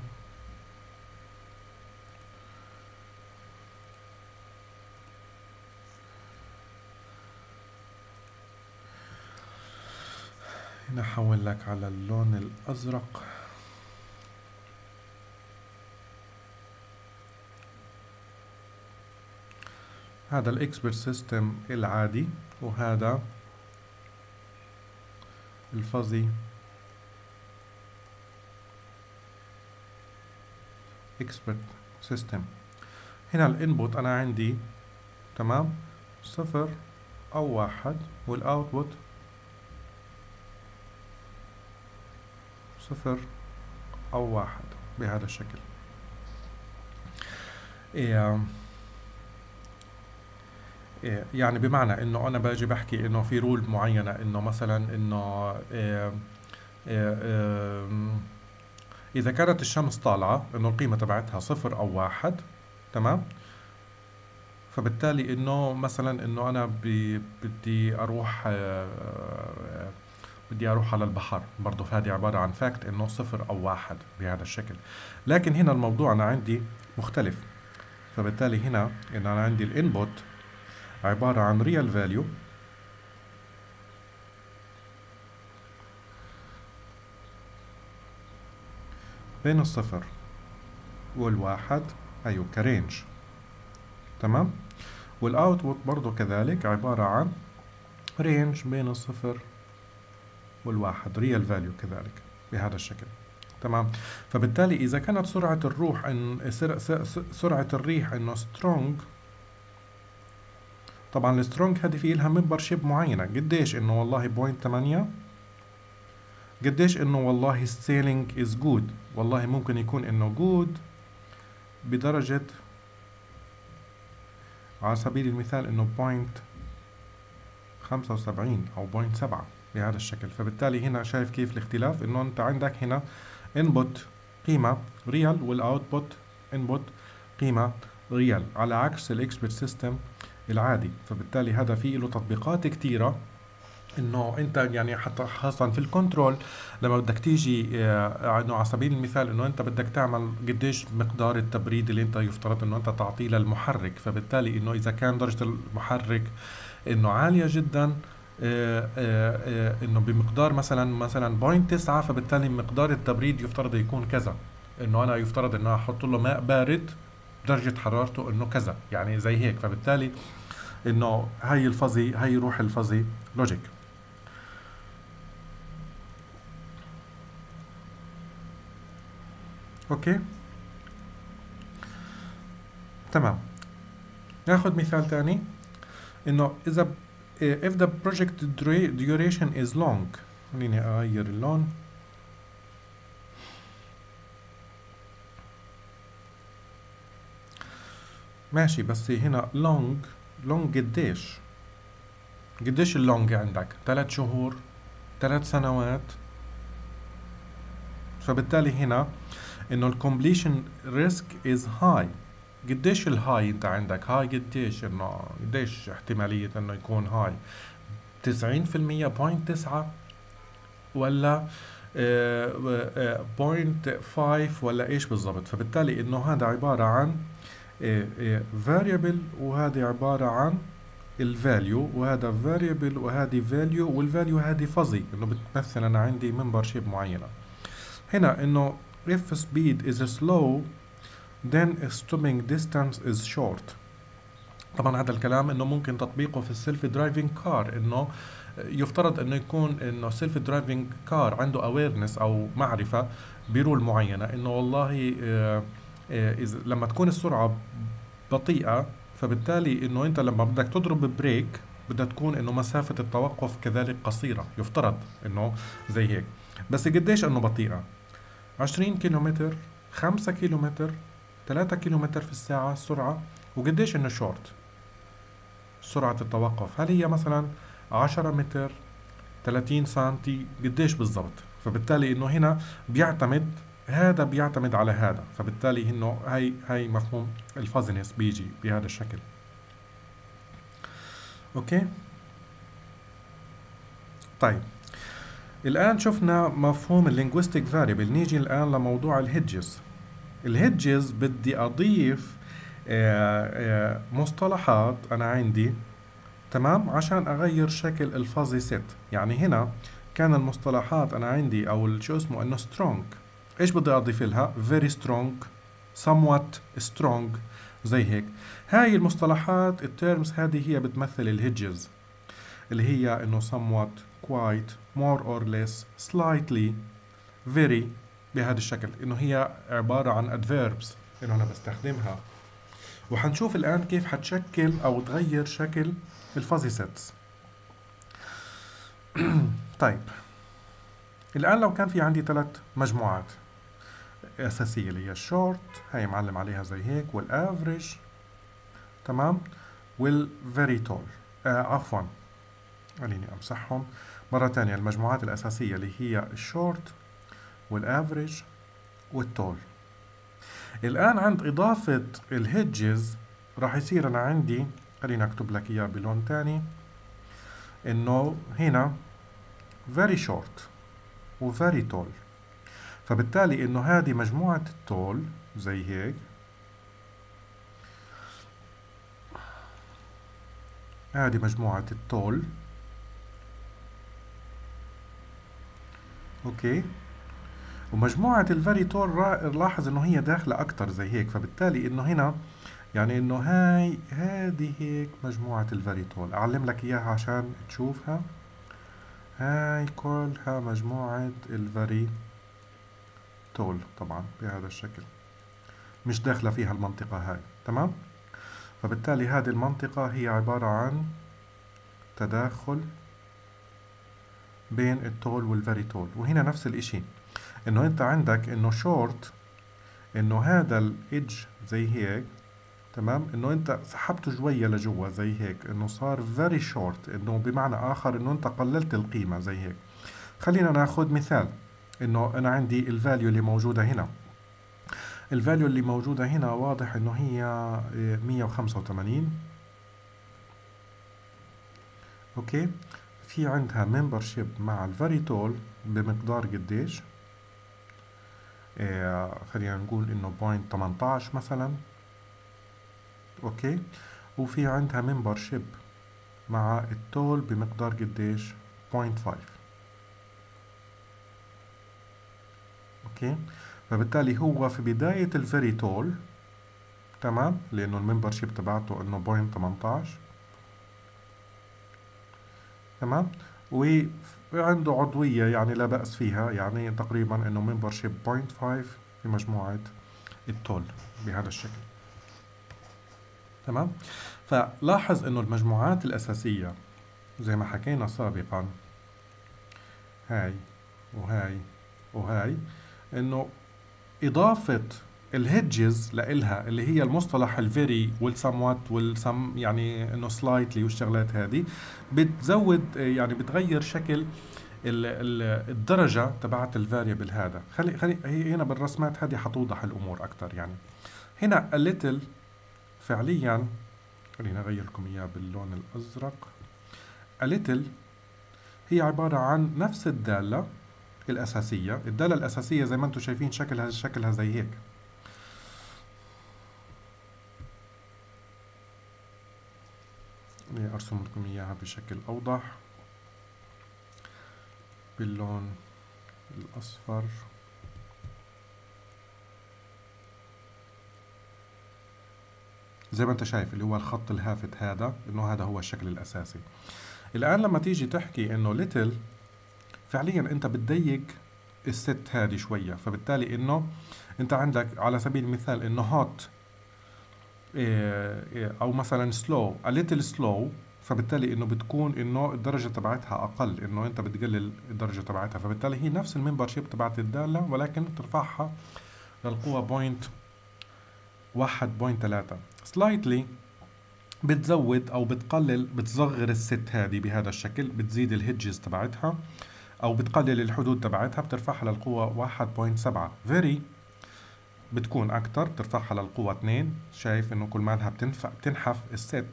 هنا حول لك على اللون الأزرق. هذا ال expert system العادي وهذا ال fuzzy expert system هنا ال input أنا عندي تمام؟ صفر أو واحد وال output صفر أو واحد بهذا الشكل. إيه يعني بمعنى إنه أنا باجي بحكي إنه في rule معينة إنه مثلا إنه إذا كانت الشمس طالعة إنه القيمة تبعتها صفر أو واحد تمام؟ فبالتالي إنه مثلا إنه أنا بدي أروح آه، بدي أروح على البحر. برضه فهذه عبارة عن fact إنه صفر أو واحد بهذا الشكل. لكن هنا الموضوع أنا عندي مختلف. فبالتالي هنا إن أنا عندي ال input عبارة عن real value بين الصفر والواحد أيوه ك range. تمام؟ وال output برضو كذلك عبارة عن range بين الصفر والواحد real value كذلك بهذا الشكل. تمام؟ فبالتالي إذا كانت سرعة الروح إن سرعة الريح إنه strong طبعا ال strong هذه في لها membership معينة. قديش إنه والله point 8 قديش إنه والله ال sailing is good؟ والله ممكن يكون إنه good بدرجة على سبيل المثال إنه point خمسة وسبعين أو point سبعة بهذا الشكل. فبالتالي هنا شايف كيف الاختلاف؟ إنه أنت عندك هنا input قيمة real وال output input قيمة real على عكس ال expert system العادي. فبالتالي هذا فيه له تطبيقات كتيرة إنه أنت يعني حتى خاصة في ال control لما بدك تيجي آه، إنه على سبيل المثال إنه أنت بدك تعمل قديش مقدار التبريد اللي أنت يفترض إنه أنت تعطيه للمحرك. فبالتالي إنه إذا كان درجة المحرك إنه عالية جدا آه، آه، إنه بمقدار مثلا مثلا point 9 فبالتالي مقدار التبريد يفترض يكون كذا. إنه أنا يفترض إنه أحط له ماء بارد درجة حرارته إنه كذا يعني زي هيك. فبالتالي إنه هاي ال fuzzy هاي روح ال fuzzy logic okay تمام. ناخذ مثال ثاني إنه إذا if the project duration is long خليني أغير اللون. ماشي بس هنا long long قديش؟ قديش اللونج عندك؟ ثلاث شهور؟ ثلاث سنوات؟ فبالتالي هنا إنه ال completion risk is high قديش ال high انت عندك؟ high قديش؟ إنه قديش احتمالية إنه يكون high 90% point تسعة؟ ولا point uh, five ولا إيش بالضبط؟ فبالتالي إنه هذا عبارة عن variable وهذه عبارة عن ال value وهذا variable وهذه value وال value هذه fuzzy إنه بتمثل أنا عندي membership معينة. هنا إنه if speed is slow then stopping distance is short. طبعا هذا الكلام إنه ممكن تطبيقه في ال self driving car إنه يفترض إنه يكون إنه self driving car عنده awareness أو معرفة ب rule معينة إنه والله آه، آه، إذا لما تكون السرعة بطيئة فبالتالي إنه أنت لما بدك تضرب brake بدها تكون إنه مسافة التوقف كذلك قصيرة يفترض إنه زي هيك. بس قديش إنه بطيئة؟ 20 كيلومتر 5 كيلومتر 3 كيلومتر في الساعة السرعة وقديش إنه شورت؟ سرعة التوقف. هل هي مثلا 10 متر 30 سنتي؟ قديش بالضبط؟ فبالتالي إنه هنا بيعتمد هذا بيعتمد على هذا فبالتالي إنه هاي هاي مفهوم ال fuzziness بيجي بهذا الشكل. okay؟ طيب الآن شفنا مفهوم ال linguistic variable. نيجي الآن لموضوع ال hedges. ال hedges بدي أضيف آه، آه، مصطلحات أنا عندي تمام؟ عشان أغير شكل ال fuzzy set يعني هنا كان المصطلحات أنا عندي أو شو اسمه إنه strong إيش بدي أضيف لها؟ Very strong. Somewhat strong. زي هيك. هاي المصطلحات ال terms هذه هي بتمثل ال hedges اللي هي إنه somewhat quite more or less slightly very بهذا الشكل. إنه هي عبارة عن adverbs إنه أنا بستخدمها. وحنشوف الآن كيف حتشكل أو تغير شكل ال fuzzy sets <clears throat> طيب. الآن لو كان في عندي ثلاث مجموعات. اساسيه اللي هي الشورت هاي معلم عليها زي هيك وال average تمام؟ وال very tall آه عفوا خليني أمسحهم. مرة تانية المجموعات الأساسية اللي هي الشورت وال average وال tall. الآن عند إضافة ال hedges راح يصير أنا عندي خليني أكتب لك إياه بلون تاني إنه هنا very short و very tall فبالتالي إنه هذه مجموعة ال tall زي هيك. هذه مجموعة ال tall. okay. ومجموعة ال very tall لاحظ إنه هي داخلة أكتر زي هيك فبالتالي إنه هنا يعني إنه هاي هذه هيك مجموعة ال very tall أعلم لك إياها عشان تشوفها. هاي كلها مجموعة ال very tall طبعا بهذا الشكل. مش داخلة فيها المنطقة هاي تمام؟ فبالتالي هذه المنطقة هي عبارة عن تداخل بين ال tall وال very tall وهنا نفس الإشي إنه أنت عندك إنه شورت إنه هذا ال edge زي هيك تمام؟ إنه أنت سحبته شوية لجوا زي هيك إنه صار very short إنه بمعنى آخر إنه أنت قللت القيمة زي هيك. خلينا ناخذ مثال. إنه أنا عندي ال value اللي موجودة هنا. ال value اللي موجودة هنا واضح إنه هي آه، 185 okay؟ في عندها membership مع ال very tall بمقدار قديش؟ آه، خلينا نقول إنه point 18 مثلا. okay؟ وفي عندها membership مع ال tall بمقدار قديش .5 okay فبالتالي هو في بداية ال very tall تمام؟ لأنه ال membership تبعته إنه point 18 تمام؟ وعنده عضوية يعني لا بأس فيها يعني تقريبا إنه membership 0.5 في مجموعة ال tall بهذا الشكل. تمام؟ فلاحظ إنه المجموعات الأساسية زي ما حكينا سابقا هاي وهاي وهاي إنه إضافة ال hedges لإلها اللي هي المصطلح ال very وال somewhat وال some يعني إنه slightly والشغلات هذه بتزود يعني بتغير شكل الدرجة تبعت ال variable هذا. خلي خلي هي هنا بالرسمات هذه حتوضح الأمور أكثر يعني. هنا little فعليا خلينا أغير لكم إياه باللون الأزرق. little هي عبارة عن نفس الدالة الأساسية. الدالة الأساسية زي ما أنتم شايفين شكلها شكلها زي هيك. أرسم لكم إياها بشكل أوضح. باللون الأصفر. زي ما انت شايف اللي هو الخط الخافت هذا إنه هذا هو الشكل الأساسي. الآن لما تيجي تحكي إنه little فعليا أنت بتضيق ال set هذه شوية فبالتالي إنه أنت عندك على سبيل المثال إنه hot إيه، إيه، أو مثلا slow a little slow فبالتالي إنه بتكون إنه الدرجة تبعتها أقل إنه أنت بتقلل الدرجة تبعتها فبالتالي هي نفس ال membership تبعت الدالة ولكن بترفعها للقوة point واحد point ثلاثة slightly بتزود أو بتقلل بتصغر ال set هذه بهذا الشكل بتزيد ال hedges تبعتها. أو بتقلل الحدود تبعتها بترفعها للقوة واحد point سبعة. very بتكون أكتر بترفعها للقوة 2 شايف إنه كل مالها بتنفع بتنحف ال set.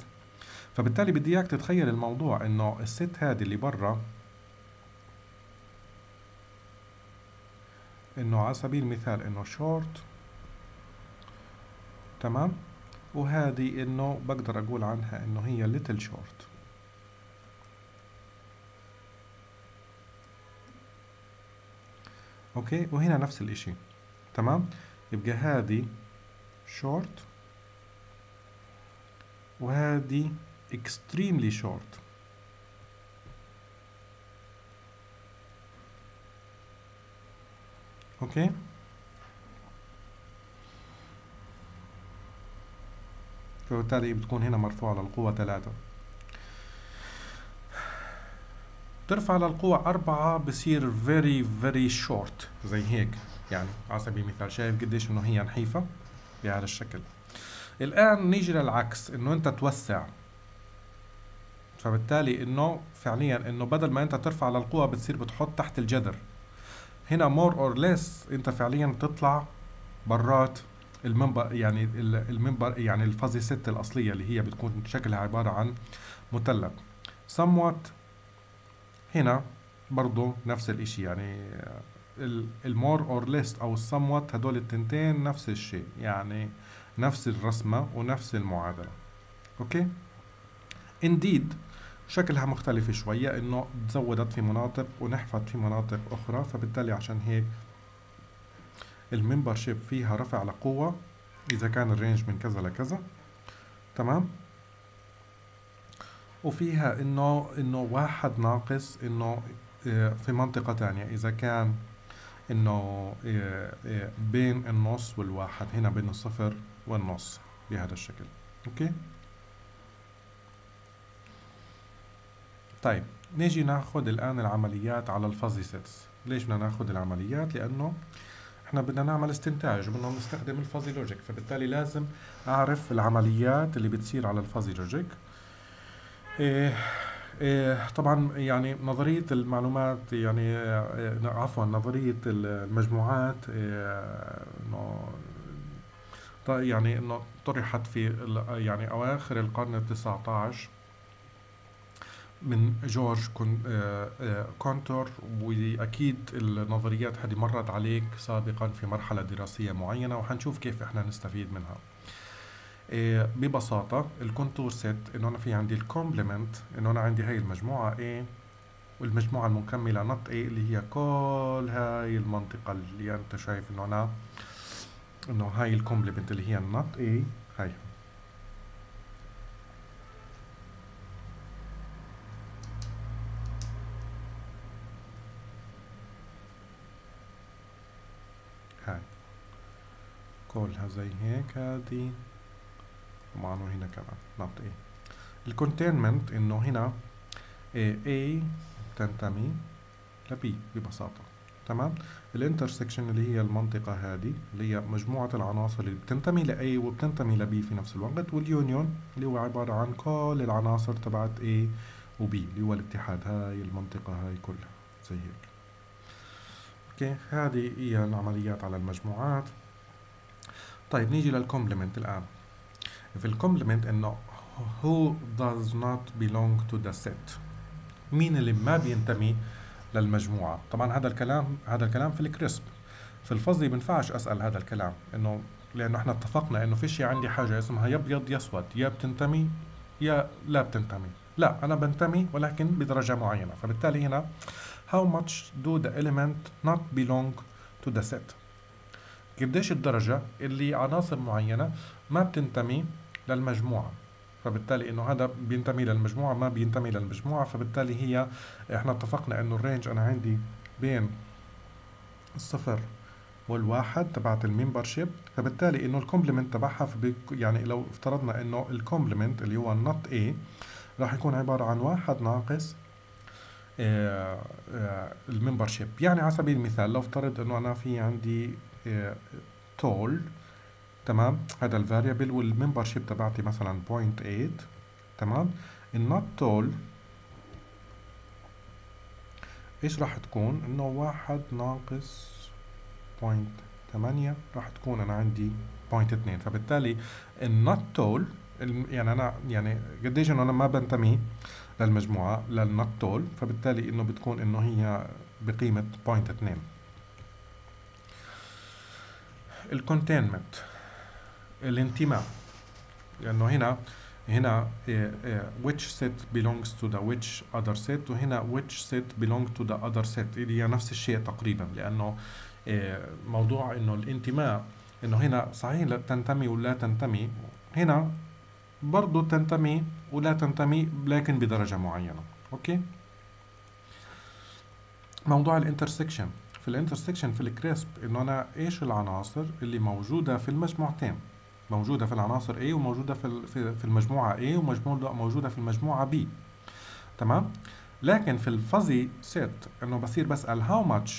فبالتالي بدي إياك تتخيل الموضوع إنه الست هذه اللي برا إنه على سبيل المثال إنه شورت تمام؟ وهذه إنه بقدر أقول عنها إنه هي little short okay؟ وهنا نفس الإشي. تمام؟ يبقى هذه short وهذه extremely short. أوكي؟ فبالتالي بتكون هنا مرفوعة للقوة ثلاثة. ترفع للقوة أربعة بصير very very short زي هيك. يعني على سبيل المثال شايف قديش إنه هي نحيفة بهذا الشكل. الآن نيجي للعكس إنه أنت توسع. فبالتالي إنه فعليا إنه بدل ما أنت ترفع للقوة بتصير بتحط تحت الجذر. هنا more or less أنت فعليا تطلع برات ال member يعني ال- ال member يعني ال fuzzy set الأصلية اللي هي بتكون شكلها عبارة عن مثلث somewhat هنا برضو نفس الإشي يعني ال more or less أو السموت هدول التنتين نفس الشيء يعني نفس الرسمة ونفس المعادلة. okay؟ Indeed شكلها مختلف شوية إنه تزودت في مناطق ونحفت في مناطق أخرى فبالتالي عشان هيك ال membership فيها رفع لقوة إذا كان ال range من كذا لكذا. تمام؟ وفيها انه إنه واحد ناقص إنه آه، في منطقة تانية. إذا كان إنه آه، آه، بين النص والواحد هنا بين الصفر والنص بهذا الشكل. okay؟ طيب نيجي ناخد الآن العمليات على ال fuzzy sets ليش بدنا ناخد العمليات؟ لأنه إحنا بدنا نعمل استنتاج بدنا نستخدم ال fuzzy logic فبالتالي لازم أعرف العمليات اللي بتصير على ال fuzzy logic إيه إيه طبعا يعني نظرية المعلومات يعني إيه عفوا نظرية المجموعات إيه إنه يعني إنه طرحت في يعني أواخر القرن التسعة عشر من جورج كانتور كانتور وأكيد النظريات هذه مرت عليك سابقا في مرحلة دراسية معينة وحنشوف كيف إحنا نستفيد منها. آه، ببساطة ال Cantor set إنه أنا في عندي ال complement إنه أنا عندي هاي المجموعة A والمجموعة المكملة not A اللي هي كل هاي المنطقة اللي أنت شايف إنه أنا إنه هاي ال complement اللي هي ال not A هاي. هاي. كلها زي هيك هادي. طبعا وهنا كمان. not A ال containment إنه هنا A تنتمي ل B ببساطة. تمام؟ ال intersection اللي هي المنطقة هذه اللي هي مجموعة العناصر اللي بتنتمي ل A وبتنتمي ل B في نفس الوقت وال union اللي هو عبارة عن كل العناصر تبعت A و B اللي هو الاتحاد هاي المنطقة هاي كلها. زي هيك. okay؟ هذه هي العمليات على المجموعات. طيب نيجي لل complement الآن. في ال complement إنه who does not belong to the set. مين اللي ما بينتمي للمجموعة؟ طبعا هذا الكلام هذا الكلام في ال crisp في ال fuzzy بنفعش أسأل هذا الكلام إنه لأنه إحنا اتفقنا إنه في شيء عندي حاجة اسمها يا أبيض يا أسود يا بتنتمي يا لا بتنتمي. لا أنا بنتمي ولكن بدرجة معينة. فبالتالي هنا how much do the element not belong to the set قديش الدرجة اللي عناصر معينة ما بتنتمي للمجموعة. فبالتالي إنه هذا بينتمي للمجموعة ما بينتمي للمجموعة. فبالتالي هي إحنا اتفقنا إنه ال range أنا عندي بين الصفر والواحد تبعت ال membership فبالتالي إنه ال complement تبعها يعني لو افترضنا إنه ال complement اللي هو ال not A راح يكون عبارة عن واحد ناقص آه، آه، ال membership يعني على سبيل المثال لو افترض إنه أنا في عندي tall تمام؟ هذا ال variable وال membership تبعتي مثلا 0.8 تمام؟ ال not tall إيش راح تكون؟ إنه واحد ناقص 0.8 راح تكون أنا عندي 0.2 فبالتالي ال not tall يعني أنا يعني قديش إنه أنا ما بنتمي للمجموعة لل not tall فبالتالي إنه بتكون إنه هي بقيمة 0.2 ال containment الانتماء. لأنه هنا هنا إيه إيه which set belongs to the which other set وهنا which set belong to the other set. اللي هي نفس الشيء تقريبا لأنه إيه موضوع إنه الانتماء إنه هنا صحيح لا تنتمي ولا تنتمي. هنا برضو تنتمي ولا تنتمي لكن بدرجة معينة. okay؟ موضوع ال intersection في ال intersection في ال crisp إنه أنا إيش العناصر اللي موجودة في المجموعتين؟ موجودة في العناصر A وموجودة في في المجموعة A وموجودة موجودة في المجموعة B. تمام؟ لكن في الفuzzy set إنه بصير بسأل how much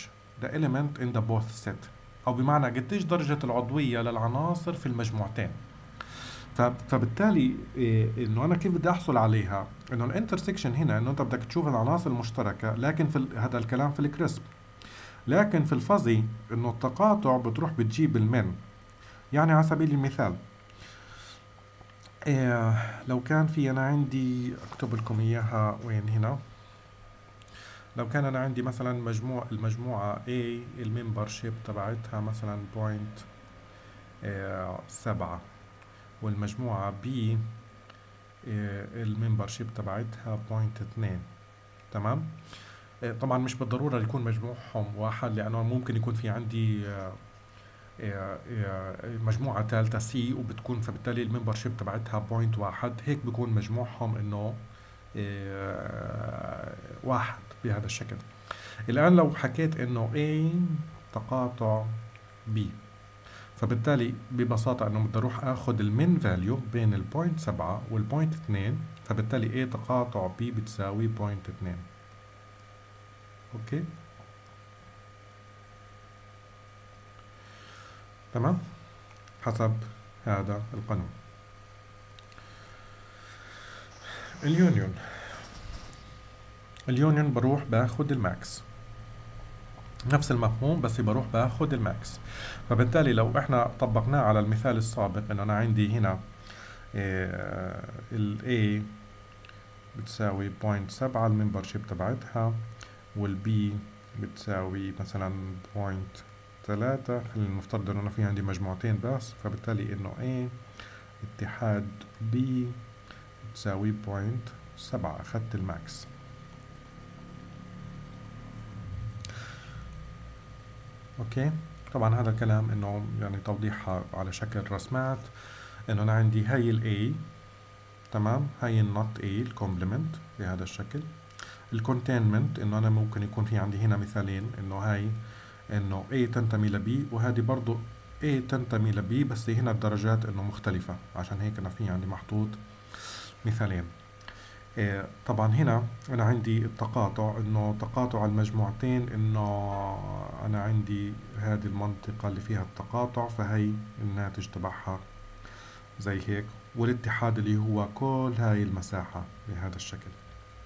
the element in the both set. أو بمعنى قديش درجة العضوية للعناصر في المجموعتين. فبالتالي إيه إنه أنا كيف بدي أحصل عليها؟ إنه الانترسكشن هنا إنه أنت بدك تشوف العناصر المشتركة لكن في هذا الكلام في الكريسب لكن في الفuzzy إنه التقاطع بتروح بتجيب المن. يعني على سبيل المثال إيه لو كان في أنا عندي أكتب لكم إياها وين هنا. لو كان أنا عندي مثلا مجموع المجموعة A ال membership تبعتها مثلا point إيه سبعة. والمجموعة B إيه ال membership تبعتها point اتنين تمام؟ إيه طبعا مش بالضرورة يكون مجموعهم واحد لأنه ممكن يكون في عندي إيه إيه مجموعة ثالثة C وبتكون فبالتالي ال membership تبعتها point واحد. هيك بكون مجموعهم إنه واحد بهذا الشكل. الآن لو حكيت إنه A تقاطع B فبالتالي ببساطة إنه بدي أروح آخذ ال min value بين ال point سبعة وال point اثنين فبالتالي A تقاطع B بتساوي point اثنين. okay؟ تمام؟ حسب هذا القانون. ال union. ال union بروح باخد ال max. نفس المفهوم بس بروح باخد ال max. فبالتالي لو إحنا طبقناه على المثال السابق ان أنا عندي هنا ال A بتساوي point سبعة ال membership تبعتها وال B بتساوي مثلا ثلاثة خلينا نفترض إنه أنا في عندي مجموعتين بس فبالتالي إنه A اتحاد B بتساوي point سبعة اخدت ال max. okay؟ طبعا هذا الكلام إنه يعني توضيحها على شكل رسمات إنه أنا عندي هاي ال A تمام؟ هاي ال not A ال complement بهذا الشكل. ال containment إنه أنا ممكن يكون في عندي هنا مثالين إنه هاي إنه A تنتمي ل B وهذه برضو A تنتمي ل B بس هنا الدرجات إنه مختلفة. عشان هيك أنا في عندي محطوط مثالين. إيه طبعا هنا أنا عندي التقاطع إنه تقاطع المجموعتين إنه أنا عندي هذه المنطقة اللي فيها التقاطع فهي الناتج تبعها زي هيك والاتحاد اللي هو كل هاي المساحة بهذا الشكل.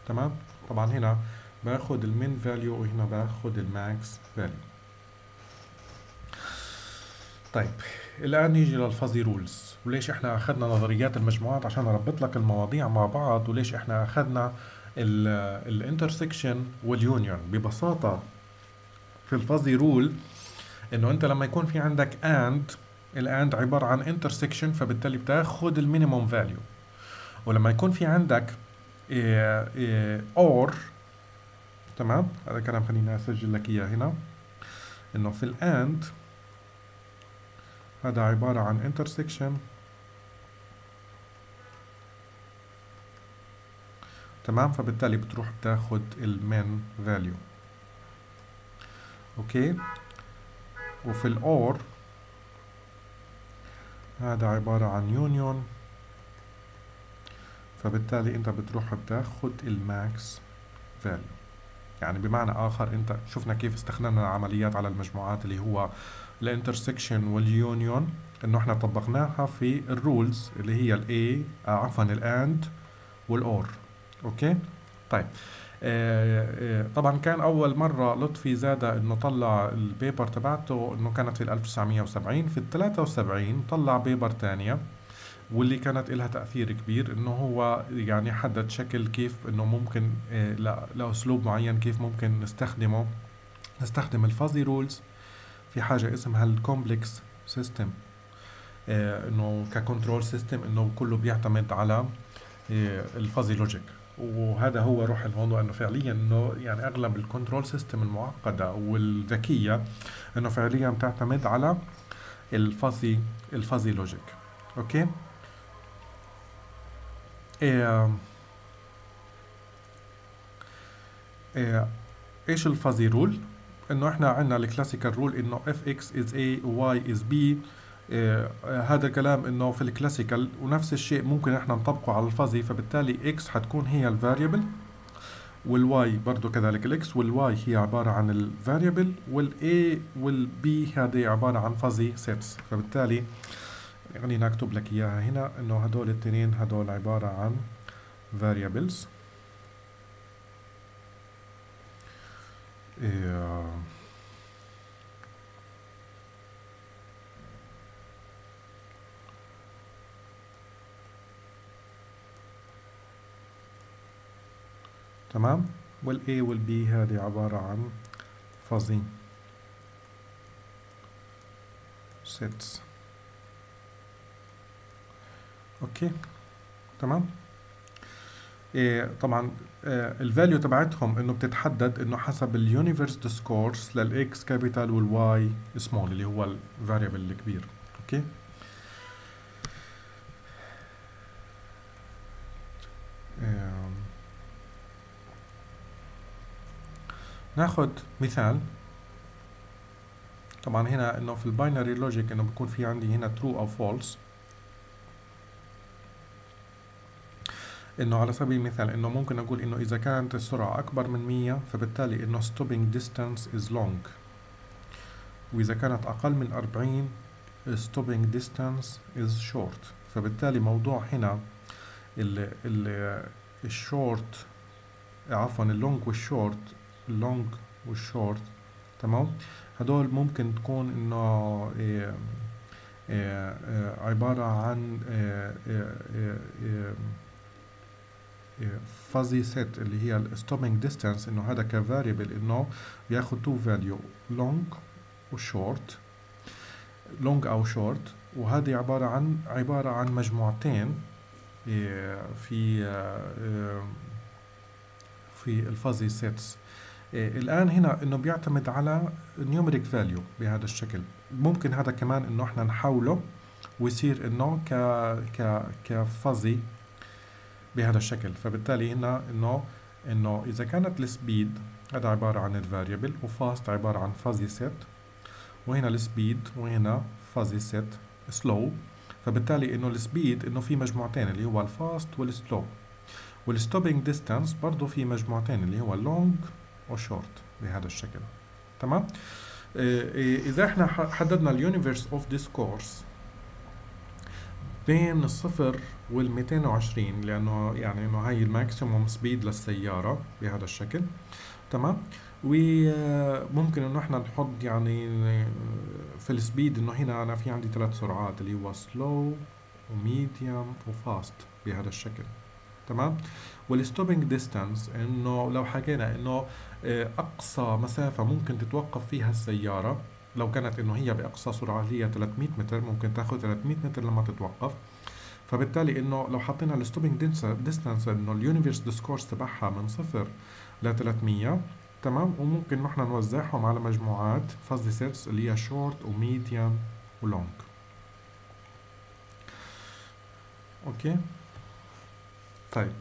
تمام؟ طبعا هنا باخد ال min value وهنا باخد ال max value. طيب الآن نيجي لل fuzzy rules. وليش إحنا أخذنا نظريات المجموعات عشان أربط لك المواضيع مع بعض؟ وليش إحنا أخذنا ال intersection وال union ببساطة في ال fuzzy rule إنه أنت لما يكون في عندك and ال and عبارة عن intersection فبالتالي بتاخد ال minimum value ولما يكون في عندك or تمام؟ هذا كلام خليني أسجل لك إياه هنا. إنه في ال and هذا عبارة عن intersection. تمام؟ فبالتالي بتروح بتاخد ال min value okay وفي ال or هذا عبارة عن union فبالتالي انت بتروح بتاخد ال max value يعني بمعنى آخر انت شفنا كيف استخدمنا العمليات على المجموعات اللي هو ال intersection وال union إنه إحنا طبقناها في ال rules اللي هي الاي آه عفوا ال and وال or okay؟ طيب. آه آه طبعا كان أول مرة لطفي زاده إنه طلع ال paper تبعته إنه كانت في 1970 في ال 73 طلع paper ثانية واللي كانت لها تأثير كبير إنه هو يعني حدد شكل كيف إنه ممكن لأسلوب معين كيف ممكن نستخدمه نستخدم ال fuzzy rules في حاجة اسمها ال complex system إنه ك control system إنه كله بيعتمد على ال fuzzy logic وهذا هو روح الموضوع إنه فعليا إنه يعني أغلب ال control system المعقدة والذكية إنه فعليا تعتمد على ال fuzzy ال fuzzy logic okay؟ إيه إيش ال fuzzy rule إنه إحنا عندنا ال classical rule إنه if X is A Y is B هذا الكلام إنه في ال classical ونفس الشيء ممكن إحنا نطبقه على ال fuzzy فبالتالي X حتكون هي ال variable وال Y برضو كذلك ال X وال Y هي عبارة عن ال variable وال A وال B هذه عبارة عن fuzzy sets فبالتالي خليني أكتب لك إياها هنا إنه هدول الاثنين هدول عبارة عن variables. Et euh... تمام؟ وال A وال B هذه عبارة عن فuzzy sets. أوكي تمام؟ إيه، طبعا ال value تبعتهم إنه بتتحدد إنه حسب ال universe discourse لل X capital وال Y small اللي هو ال variable الكبير. okay؟ آه ناخد مثال. طبعا هنا إنه في ال binary logic إنه بيكون في عندي هنا true أو false. إنه على سبيل المثال إنه ممكن أقول إنه إذا كانت السرعة أكبر من 100 فبالتالي إنه stopping distance is long. وإذا كانت أقل من 40 stopping distance is short. فبالتالي موضوع هنا ال ال الشورت عفوا اللونج والشورت اللونج والشورت تمام؟ هدول ممكن تكون إنه إيه إيه إيه عبارة عن fuzzy set اللي هي stopping distance إنه هذا ك variable إنه بياخد two value long و short long أو short. وهذه عبارة عن عبارة عن مجموعتين في في ال fuzzy sets الآن هنا إنه بيعتمد على numeric value بهذا الشكل. ممكن هذا كمان إنه إحنا نحوله ويصير إنه ك ك ك fuzzy بهذا الشكل. فبالتالي هنا إنه إنه إذا كانت ال speed هذا عبارة عن ال variable و fast عبارة عن fuzzy set وهنا ال speed وهنا fuzzy set slow فبالتالي إنه ال speed إنه في مجموعتين اللي هو ال fast وال slow وال stopping distance برضه في مجموعتين اللي هو long وشورت بهذا الشكل. تمام؟ إذا إحنا حددنا ال universe of discourse بين الصفر وال 220 لأنه يعني إنه هاي ال maximum speed للسيارة بهذا الشكل. تمام؟ وممكن إنه إحنا نحط يعني في ال speed إنه هنا أنا في عندي ثلاث سرعات اللي هو slow و medium و fast بهذا الشكل. تمام؟ وال stopping distance إنه لو حكينا إنه أقصى مسافة ممكن تتوقف فيها السيارة لو كانت إنه هي بأقصى سرعة هي 300 متر ممكن تاخذ 300 متر لما تتوقف. فبالتالي إنه لو حطينا ال stopping distance إنه ال universe discourse تبعها من صفر ل 300 تمام؟ وممكن نحن نوزعهم على مجموعات fuzzy sets اللي هي short و medium و long okay؟ طيب.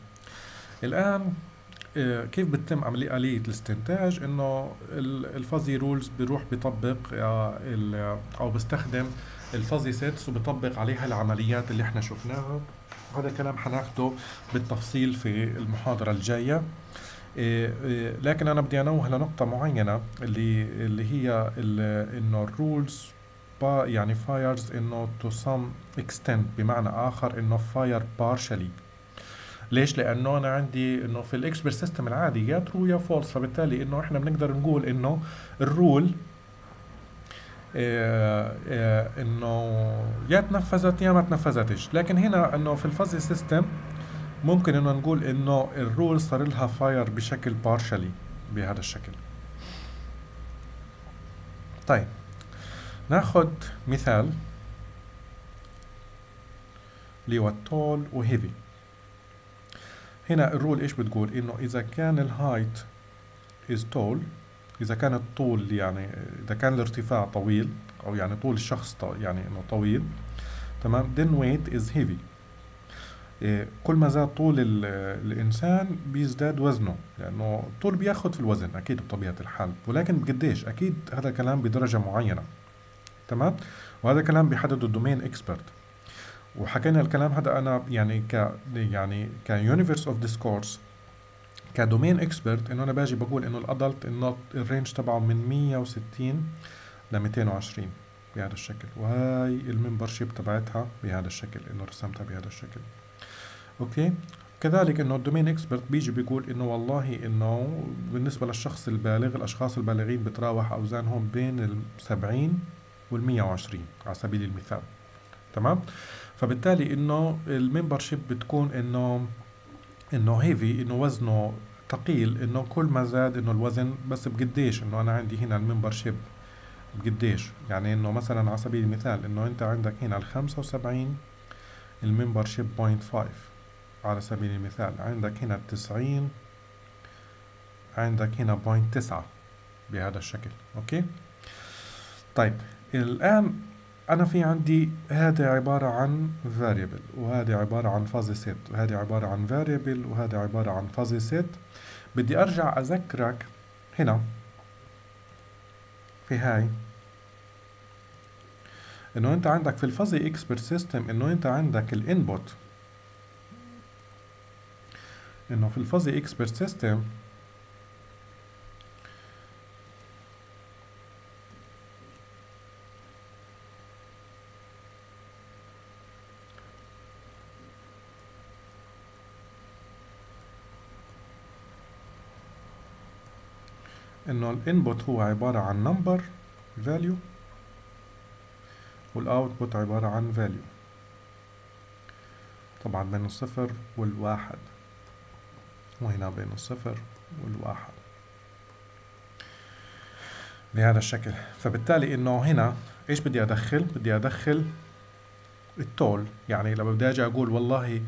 الآن كيف بتتم عملية آلية الاستنتاج؟ إنه ال fuzzy rules بيروح بيطبق أو بيستخدم ال fuzzy sets وبيطبق عليها العمليات اللي إحنا شفناها. هذا الكلام حناخده بالتفصيل في المحاضرة الجاية. لكن أنا بدي أنوه لنقطة معينة اللي اللي هي إنه ال rules يعني fires إنه to some extent بمعنى آخر إنه fire partially. ليش؟ لأنه أنا عندي إنه في ال expert system العادي يا true يا false فبالتالي إنه إحنا بنقدر نقول إنه ال rule آه آه إنه يا تنفذت يا ما تنفذتش. لكن هنا إنه في ال fuzzy system ممكن إنه نقول إنه ال rule صار لها fire بشكل partially بهذا الشكل. طيب ناخد مثال اللي هو ال tall و heavy. هنا ال rule إيش بتقول؟ إنه إذا كان ال height is tall إذا كان الطول يعني إذا كان الارتفاع طويل أو يعني طول الشخص يعني إنه طويل تمام؟ then weight is heavy. إيه كل ما زاد طول الإنسان بيزداد وزنه لأنه الطول بياخذ في الوزن أكيد بطبيعة الحال. ولكن بقديش أكيد هذا الكلام بدرجة معينة تمام؟ وهذا الكلام بيحدده ال domain expert وحكينا الكلام هذا أنا يعني ك يعني ك universe of discourse ك domain expert إنه أنا باجي بقول إنه ال adult إنه ال range تبعه من 160 ل 220 بهذا الشكل. وهاي ال membership تبعتها بهذا الشكل إنه رسمتها بهذا الشكل. أوكي؟ كذلك إنه ال domain expert بيجي بيقول إنه والله إنه بالنسبة للشخص البالغ الأشخاص البالغين بتراوح اوزانهم بين ال 70 وال 120 على سبيل المثال. تمام؟ فبالتالي إنه ال membership بتكون إنه إنه heavy إنه وزنه ثقيل إنه كل ما زاد إنه الوزن بس بقديش إنه أنا عندي هنا ال membership بقديش. يعني إنه مثلا على سبيل المثال إنه أنت عندك هنا ال 75 ال membership point 5 على سبيل المثال. عندك هنا التسعين عندك هنا point تسعة بهذا الشكل. أوكي؟ طيب الآن أنا في عندي هذا عبارة عن variable وهذا عبارة عن fuzzy set وهذا عبارة عن variable وهذا عبارة عن fuzzy set. بدي أرجع أذكرك هنا في هاي إنه أنت عندك في ال fuzzy expert system إنه أنت عندك ال input إنه في ال fuzzy expert system إنه ال input هو عبارة عن number value وال output عبارة عن value. طبعا بين الصفر والواحد. وهنا بين الصفر والواحد. بهذا الشكل. فبالتالي إنه هنا إيش بدي أدخل؟ بدي أدخل الطول. يعني لما بدي أجي أقول والله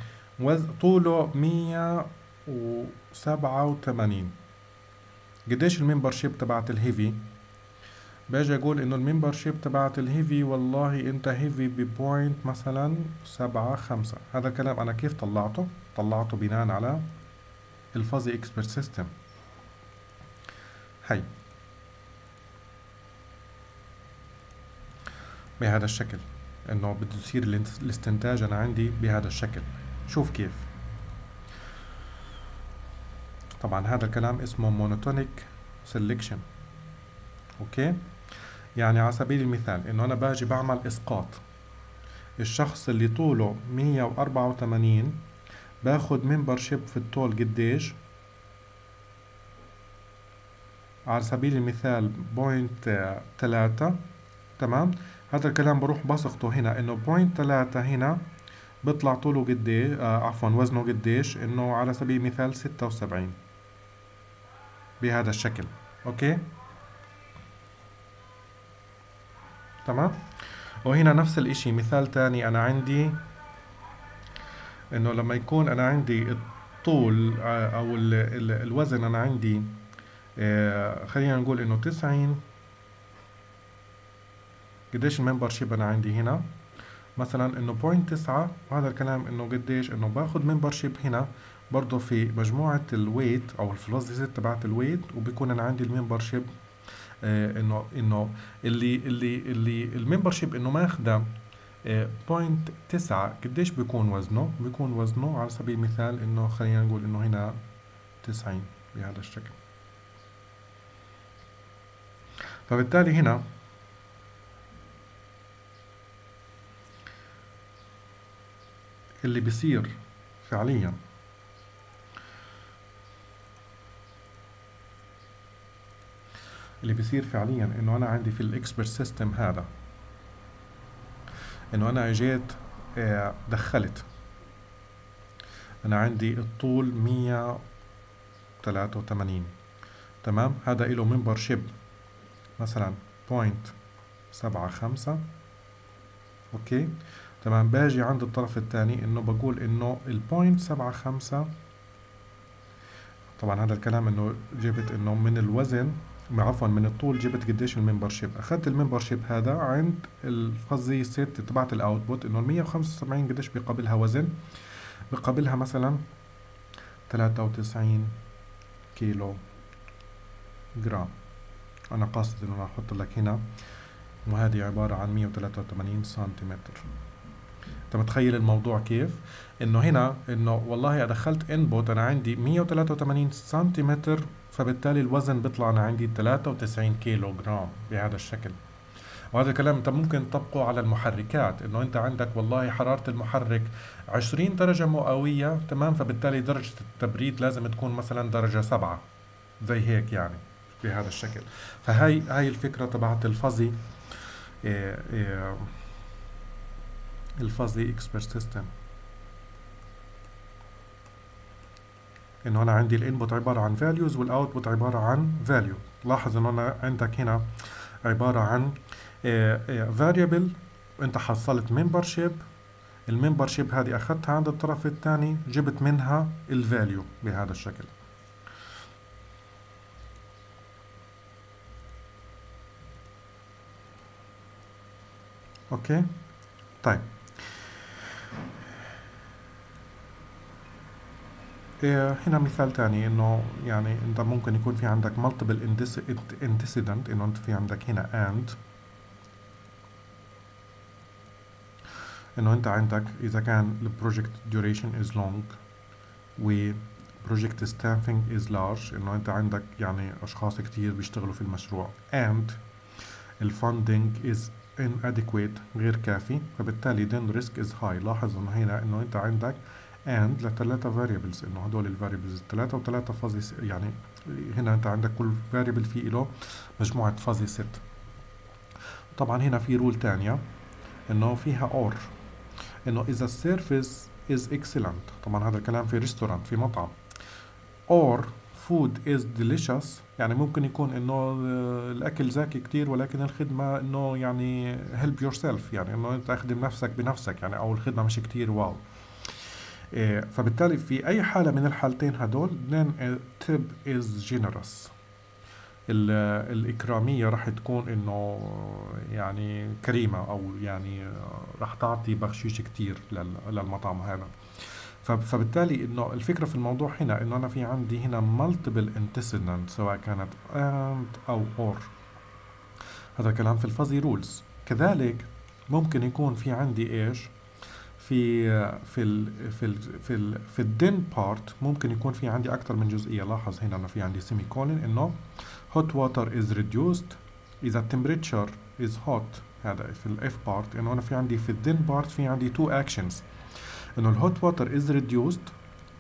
طوله مية وسبعة وثمانين قديش ال membership تبعت ال heavy؟ باجي أقول إنه ال membership تبعت ال heavy والله أنت heavy ب point مثلا سبعة خمسة. هذا الكلام أنا كيف طلعته؟ طلعته بناء على ال fuzzy expert system هي بهذا الشكل. إنه بده يصير الاستنتاج أنا عندي بهذا الشكل. شوف كيف. طبعا هذا الكلام اسمه monotonic selection أوكي؟ يعني على سبيل المثال إنه أنا باجي بعمل إسقاط. الشخص اللي طوله 184 باخد membership في الطول قديش؟ على سبيل المثال point تلاتة. تمام؟ هذا الكلام بروح بسقطه هنا إنه point تلاتة هنا بيطلع طوله قديش؟ آه عفوا وزنه قديش؟ إنه على سبيل المثال ستة وسبعين. بهذا الشكل. أوكي؟ تمام؟ وهنا نفس الإشي. مثال تاني أنا عندي إنه لما يكون أنا عندي الطول آه، أو ال ال الوزن أنا عندي آه، خلينا نقول إنه تسعين. قديش ال membership أنا عندي هنا؟ مثلا إنه point تسعة وهذا الكلام إنه قديش إنه باخد membership هنا. برضه في مجموعة الويت أو الفلوسيتي تبعت الويت وبيكون أنا عندي ال membership آه إنه إنه اللي اللي اللي ال membership إنه آه point تسعة قديش بيكون وزنه؟ بيكون وزنه على سبيل المثال إنه خلينا نقول إنه هنا تسعين بهذا الشكل. فبالتالي هنا اللي بيصير فعليا اللي بيصير فعليا إنه أنا عندي في ال expert system هذا إنه أنا إجيت آه، دخلت. أنا عندي الطول مية تلاتة وتمانين. تمام؟ هذا له membership. مثلا point سبعة خمسة. أوكي؟ تمام؟ باجي عند الطرف الثاني إنه بقول إنه ال point سبعة خمسة. طبعا هذا الكلام إنه جبت إنه من الوزن عفوا من الطول جبت قديش ال membership أخذت ال membership هذا عند ال fuzzy set تبعت ال output إنه ال 175 قديش بيقابلها وزن. بيقابلها مثلا 93 كيلو جرام. أنا قاصد إنه أحط لك هنا وهذه عبارة عن 183 سنتيمتر. أنت متخيل الموضوع كيف؟ إنه هنا إنه والله دخلت input أنا عندي 183 سنتيمتر فبالتالي الوزن بيطلع أنا عندي 93 كيلو جرام بهذا الشكل. وهذا الكلام أنت ممكن تطبقه على المحركات إنه أنت عندك والله حرارة المحرك 20 درجة مئوية تمام؟ فبالتالي درجة التبريد لازم تكون مثلا درجة سبعة زي هيك يعني بهذا الشكل. فهي هاي الفكرة تبعت ال fuzzy إيه إيه ال fuzzy انه أنا عندي ال input عبارة عن values وال output عبارة عن value. لاحظ انه أنا عندك هنا عبارة عن آه، آه، variable. أنت حصلت membership. ال membership هذه أخذتها عند الطرف الثاني جبت منها ال value بهذا الشكل. okay؟ طيب. هنا مثال تاني إنه يعني أنت ممكن يكون في عندك multiple antecedent إنه أنت في عندك هنا and. إنه أنت عندك إذا كان ال project duration is long و project staffing is large إنه أنت عندك يعني أشخاص كتير بيشتغلوا في المشروع. and ال funding is inadequate غير كافي فبالتالي then risk is high. لاحظ إنه هنا إنه أنت عندك and لثلاثة variables إنه هدول ال variables الثلاثة وثلاثة fuzzy يعني هنا أنت عندك كل variable فيه له مجموعة fuzzy set. طبعا هنا في rule تانية إنه فيها or. إنه إذا ال service is excellent طبعا هذا الكلام في restaurant في مطعم. or food is delicious يعني ممكن يكون إنه الأكل زاكي كتير ولكن الخدمة إنه يعني help yourself يعني إنه أنت أخدم نفسك بنفسك يعني أو الخدمة مش كتير واو. فبالتالي في أي حالة من الحالتين هدول then tip is generous. الإكرامية راح تكون إنه يعني كريمة أو يعني راح تعطي بخشيش كتير للمطعم هذا. فبالتالي إنه الفكرة في الموضوع هنا إنه أنا في عندي هنا multiple antecedent سواء كانت and أو or. هذا كلام في ال fuzzy rules كذلك ممكن يكون في عندي إيش؟ في في ال في ال في ال في ال then part ممكن يكون في عندي أكثر من جزئية. لاحظ هنا أنا في عندي semicolon إنه hot water is reduced اذا temperature is hot. هذا في ال if part إنه أنا في عندي في ال then part في عندي two actions. إنه ال hot water is reduced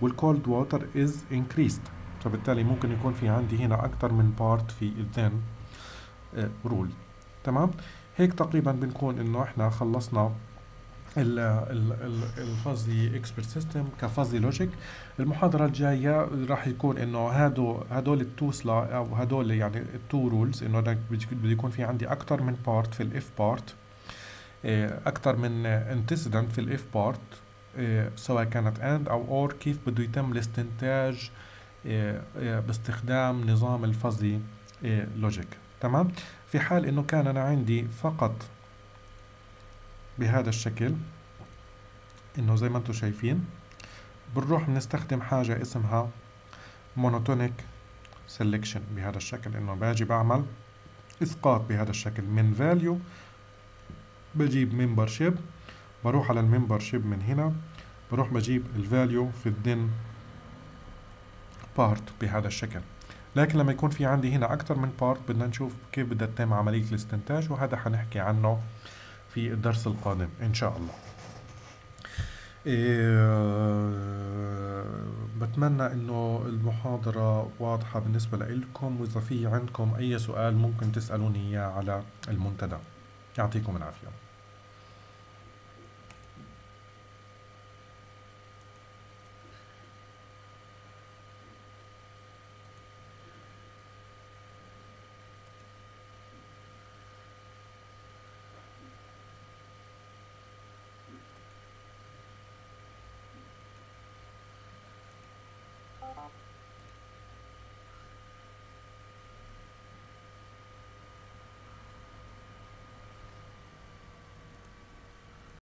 وال cold water is increased. فبالتالي ممكن يكون في عندي هنا أكثر من part في ال then rule تمام؟ هيك تقريبا بنكون إنه إحنا خلصنا ال fuzzy expert system ك fuzzy logic المحاضرة الجاية راح يكون إنه هادو هدول سلا أو هدول يعني ال two rules إنه بده يكون في عندي أكثر من part في ال if part أكثر من antecedent في ال if part سواء كانت and أو or كيف بده يتم الاستنتاج إيه، باستخدام نظام ال fuzzy logic تمام؟ في حال إنه كان أنا عندي فقط بهذا الشكل إنه زي ما أنتم شايفين بنروح بنستخدم حاجة اسمها monotonic selection بهذا الشكل إنه باجي بعمل إسقاط بهذا الشكل. من value بجيب membership بروح على ال membership من هنا بروح بجيب ال value في ال then part بهذا الشكل. لكن لما يكون في عندي هنا أكثر من part بدنا نشوف كيف بدها تتم عملية الاستنتاج وهذا حنحكي عنه في الدرس القادم إن شاء الله. إيه بتمنى إنه المحاضرة واضحة بالنسبة لكم واذا في عندكم. أي سؤال ممكن تسألوني إياه على المنتدى. يعطيكم العافية.